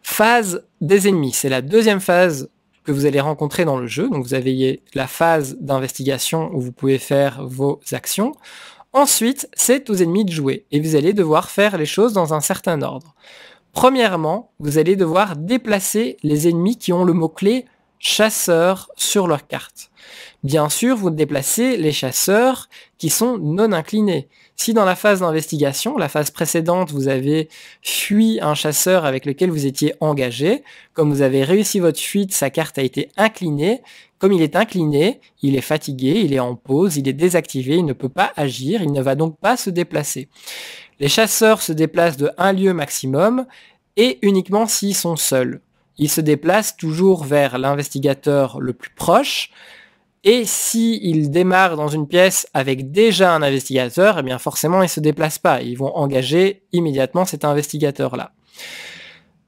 Phase des ennemis, c'est la deuxième phase que vous allez rencontrer dans le jeu. Donc vous avez la phase d'investigation où vous pouvez faire vos actions. Ensuite, c'est aux ennemis de jouer et vous allez devoir faire les choses dans un certain ordre. Premièrement, vous allez devoir déplacer les ennemis qui ont le mot-clé chasseur sur leur carte. Bien sûr, vous déplacez les chasseurs qui sont non inclinés. Si dans la phase d'investigation, la phase précédente, vous avez fui un chasseur avec lequel vous étiez engagé, comme vous avez réussi votre fuite, sa carte a été inclinée. Comme il est incliné, il est fatigué, il est en pause, il est désactivé, il ne peut pas agir, il ne va donc pas se déplacer. Les chasseurs se déplacent de un lieu maximum et uniquement s'ils sont seuls. Ils se déplacent toujours vers l'investigateur le plus proche, et s'ils démarrent dans une pièce avec déjà un investigateur, eh bien forcément ils ne se déplacent pas. Ils vont engager immédiatement cet investigateur-là.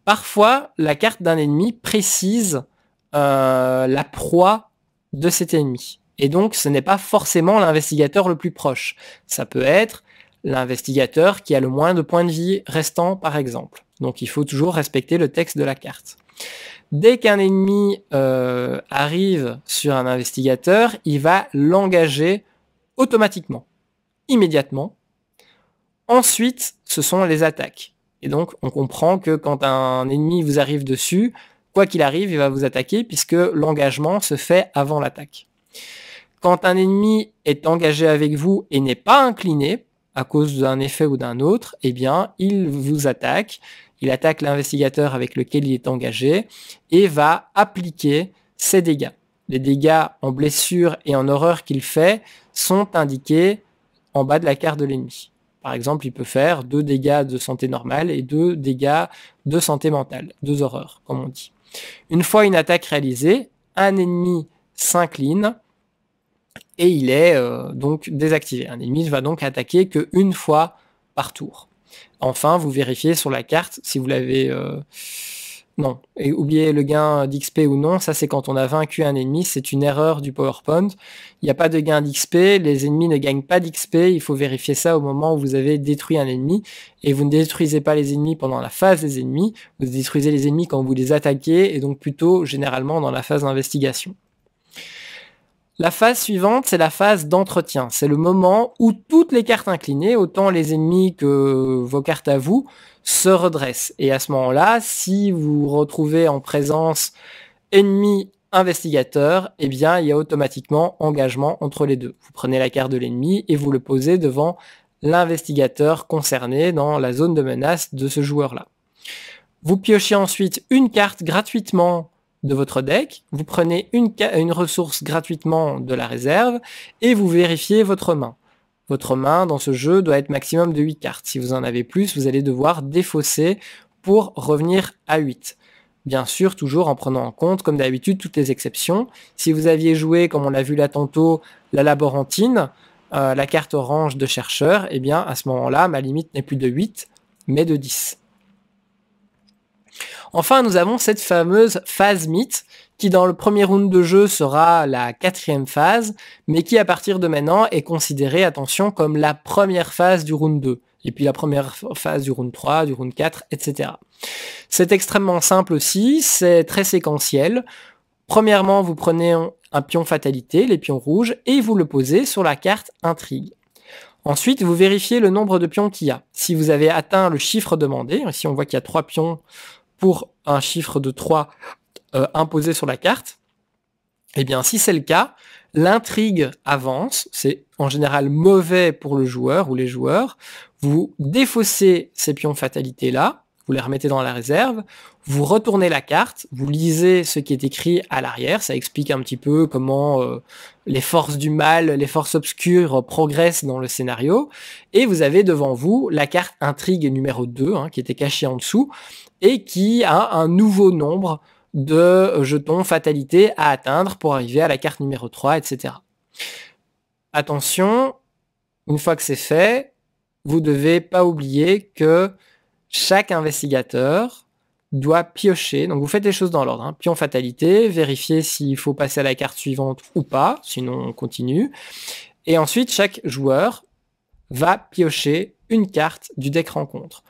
Parfois, la carte d'un ennemi précise euh, la proie de cet ennemi. Et donc, ce n'est pas forcément l'investigateur le plus proche. Ça peut être l'investigateur qui a le moins de points de vie restants, par exemple. Donc, il faut toujours respecter le texte de la carte. Dès qu'un ennemi euh, arrive sur un investigateur, il va l'engager automatiquement, immédiatement. Ensuite, ce sont les attaques. Et donc, on comprend que quand un ennemi vous arrive dessus, quoi qu'il arrive, il va vous attaquer puisque l'engagement se fait avant l'attaque. Quand un ennemi est engagé avec vous et n'est pas incliné, à cause d'un effet ou d'un autre, eh bien, il vous attaque il attaque l'investigateur avec lequel il est engagé et va appliquer ses dégâts. Les dégâts en blessure et en horreur qu'il fait sont indiqués en bas de la carte de l'ennemi. Par exemple, il peut faire deux dégâts de santé normale et deux dégâts de santé mentale, deux horreurs, comme on dit. Une fois une attaque réalisée, un ennemi s'incline et il est euh, donc désactivé. Un ennemi ne va donc attaquer qu'une fois par tour. Enfin, vous vérifiez sur la carte si vous l'avez... Euh, non, et oubliez le gain d'XP ou non, ça c'est quand on a vaincu un ennemi, c'est une erreur du PowerPoint. Il n'y a pas de gain d'XP, les ennemis ne gagnent pas d'XP, il faut vérifier ça au moment où vous avez détruit un ennemi. Et vous ne détruisez pas les ennemis pendant la phase des ennemis, vous détruisez les ennemis quand vous les attaquez, et donc plutôt généralement dans la phase d'investigation. La phase suivante, c'est la phase d'entretien. C'est le moment où toutes les cartes inclinées, autant les ennemis que vos cartes à vous, se redressent. Et à ce moment-là, si vous retrouvez en présence ennemi investigateur, eh bien, il y a automatiquement engagement entre les deux. Vous prenez la carte de l'ennemi et vous le posez devant l'investigateur concerné dans la zone de menace de ce joueur-là. Vous piochez ensuite une carte gratuitement de votre deck, vous prenez une, ressource gratuitement de la réserve et vous vérifiez votre main. Votre main dans ce jeu doit être maximum de 8 cartes. Si vous en avez plus, vous allez devoir défausser pour revenir à 8. Bien sûr, toujours en prenant en compte, comme d'habitude, toutes les exceptions. Si vous aviez joué, comme on l'a vu là tantôt, la laborantine, euh, la carte orange de chercheur, eh bien, à ce moment-là, ma limite n'est plus de 8, mais de 10. Enfin, nous avons cette fameuse phase mythe qui dans le premier round de jeu sera la quatrième phase, mais qui à partir de maintenant est considérée, attention, comme la première phase du round 2, et puis la première phase du round 3, du round 4, etc. C'est extrêmement simple aussi, c'est très séquentiel. Premièrement, vous prenez un pion fatalité, les pions rouges, et vous le posez sur la carte intrigue. Ensuite, vous vérifiez le nombre de pions qu'il y a. Si vous avez atteint le chiffre demandé, ici on voit qu'il y a trois pions pour un chiffre de 3 euh, imposé sur la carte, eh bien si c'est le cas, l'intrigue avance, c'est en général mauvais pour le joueur ou les joueurs, vous défaussez ces pions fatalité là, vous les remettez dans la réserve, vous retournez la carte, vous lisez ce qui est écrit à l'arrière, ça explique un petit peu comment euh, les forces du mal, les forces obscures progressent dans le scénario, et vous avez devant vous la carte intrigue numéro 2, hein, qui était cachée en dessous, et qui a un nouveau nombre de jetons fatalité à atteindre pour arriver à la carte numéro 3, etc. Attention, une fois que c'est fait, vous devez pas oublier que chaque investigateur doit piocher. Donc vous faites les choses dans l'ordre. Hein. Pion fatalité, vérifier s'il faut passer à la carte suivante ou pas, sinon on continue. Et ensuite, chaque joueur va piocher une carte du deck rencontre.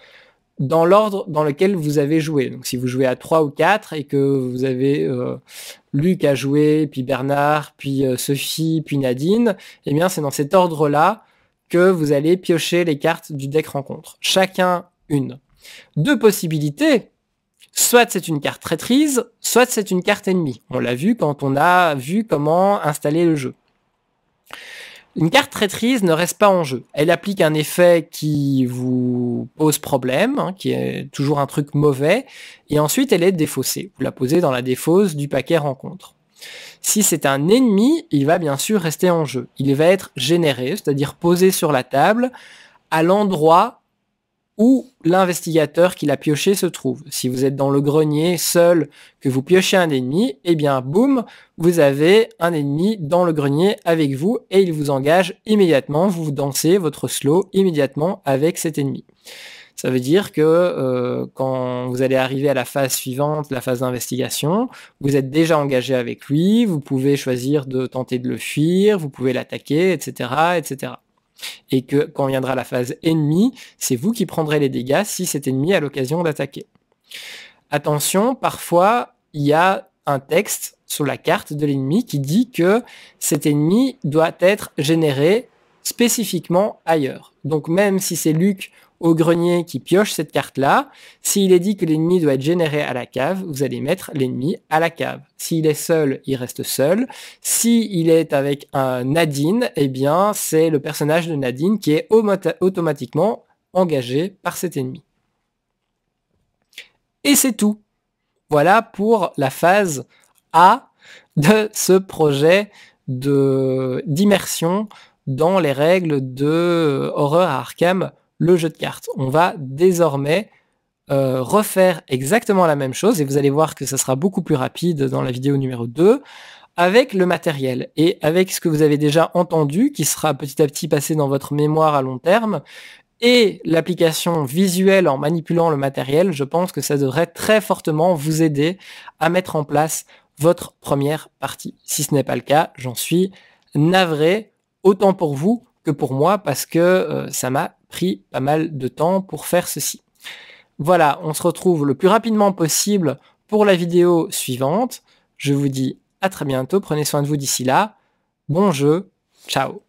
Dans l'ordre dans lequel vous avez joué. Donc si vous jouez à 3 ou 4 et que vous avez euh, Luc à jouer, puis Bernard, puis euh, Sophie, puis Nadine, eh bien c'est dans cet ordre-là que vous allez piocher les cartes du deck rencontre. Chacun une. Deux possibilités. Soit c'est une carte traîtrise, soit c'est une carte ennemie. On l'a vu quand on a vu comment installer le jeu. Une carte traîtrise ne reste pas en jeu. Elle applique un effet qui vous pose problème, hein, qui est toujours un truc mauvais, et ensuite elle est défaussée. Vous la posez dans la défausse du paquet rencontre. Si c'est un ennemi, il va bien sûr rester en jeu. Il va être généré, c'est-à-dire posé sur la table, à l'endroit où l'investigateur qui l'a pioché se trouve. Si vous êtes dans le grenier seul, que vous piochez un ennemi, eh bien boum, vous avez un ennemi dans le grenier avec vous et il vous engage immédiatement, vous dansez votre slow immédiatement avec cet ennemi. Ça veut dire que euh, quand vous allez arriver à la phase suivante, la phase d'investigation, vous êtes déjà engagé avec lui, vous pouvez choisir de tenter de le fuir, vous pouvez l'attaquer, etc., etc et que quand viendra la phase ennemie, c'est vous qui prendrez les dégâts si cet ennemi a l'occasion d'attaquer. Attention, parfois, il y a un texte sur la carte de l'ennemi qui dit que cet ennemi doit être généré spécifiquement ailleurs. Donc même si c'est Luc au grenier qui pioche cette carte-là, s'il est dit que l'ennemi doit être généré à la cave, vous allez mettre l'ennemi à la cave. S'il est seul, il reste seul. S'il est avec un Nadine, eh bien, c'est le personnage de Nadine qui est automatiquement engagé par cet ennemi. Et c'est tout. Voilà pour la phase A de ce projet d'immersion dans les règles de Horror à Arkham le jeu de cartes. On va désormais euh, refaire exactement la même chose et vous allez voir que ça sera beaucoup plus rapide dans la vidéo numéro 2 avec le matériel et avec ce que vous avez déjà entendu qui sera petit à petit passé dans votre mémoire à long terme et l'application visuelle en manipulant le matériel, je pense que ça devrait très fortement vous aider à mettre en place votre première partie. Si ce n'est pas le cas, j'en suis navré, autant pour vous pour moi, parce que euh, ça m'a pris pas mal de temps pour faire ceci. Voilà, on se retrouve le plus rapidement possible pour la vidéo suivante. Je vous dis à très bientôt, prenez soin de vous d'ici là. Bon jeu, ciao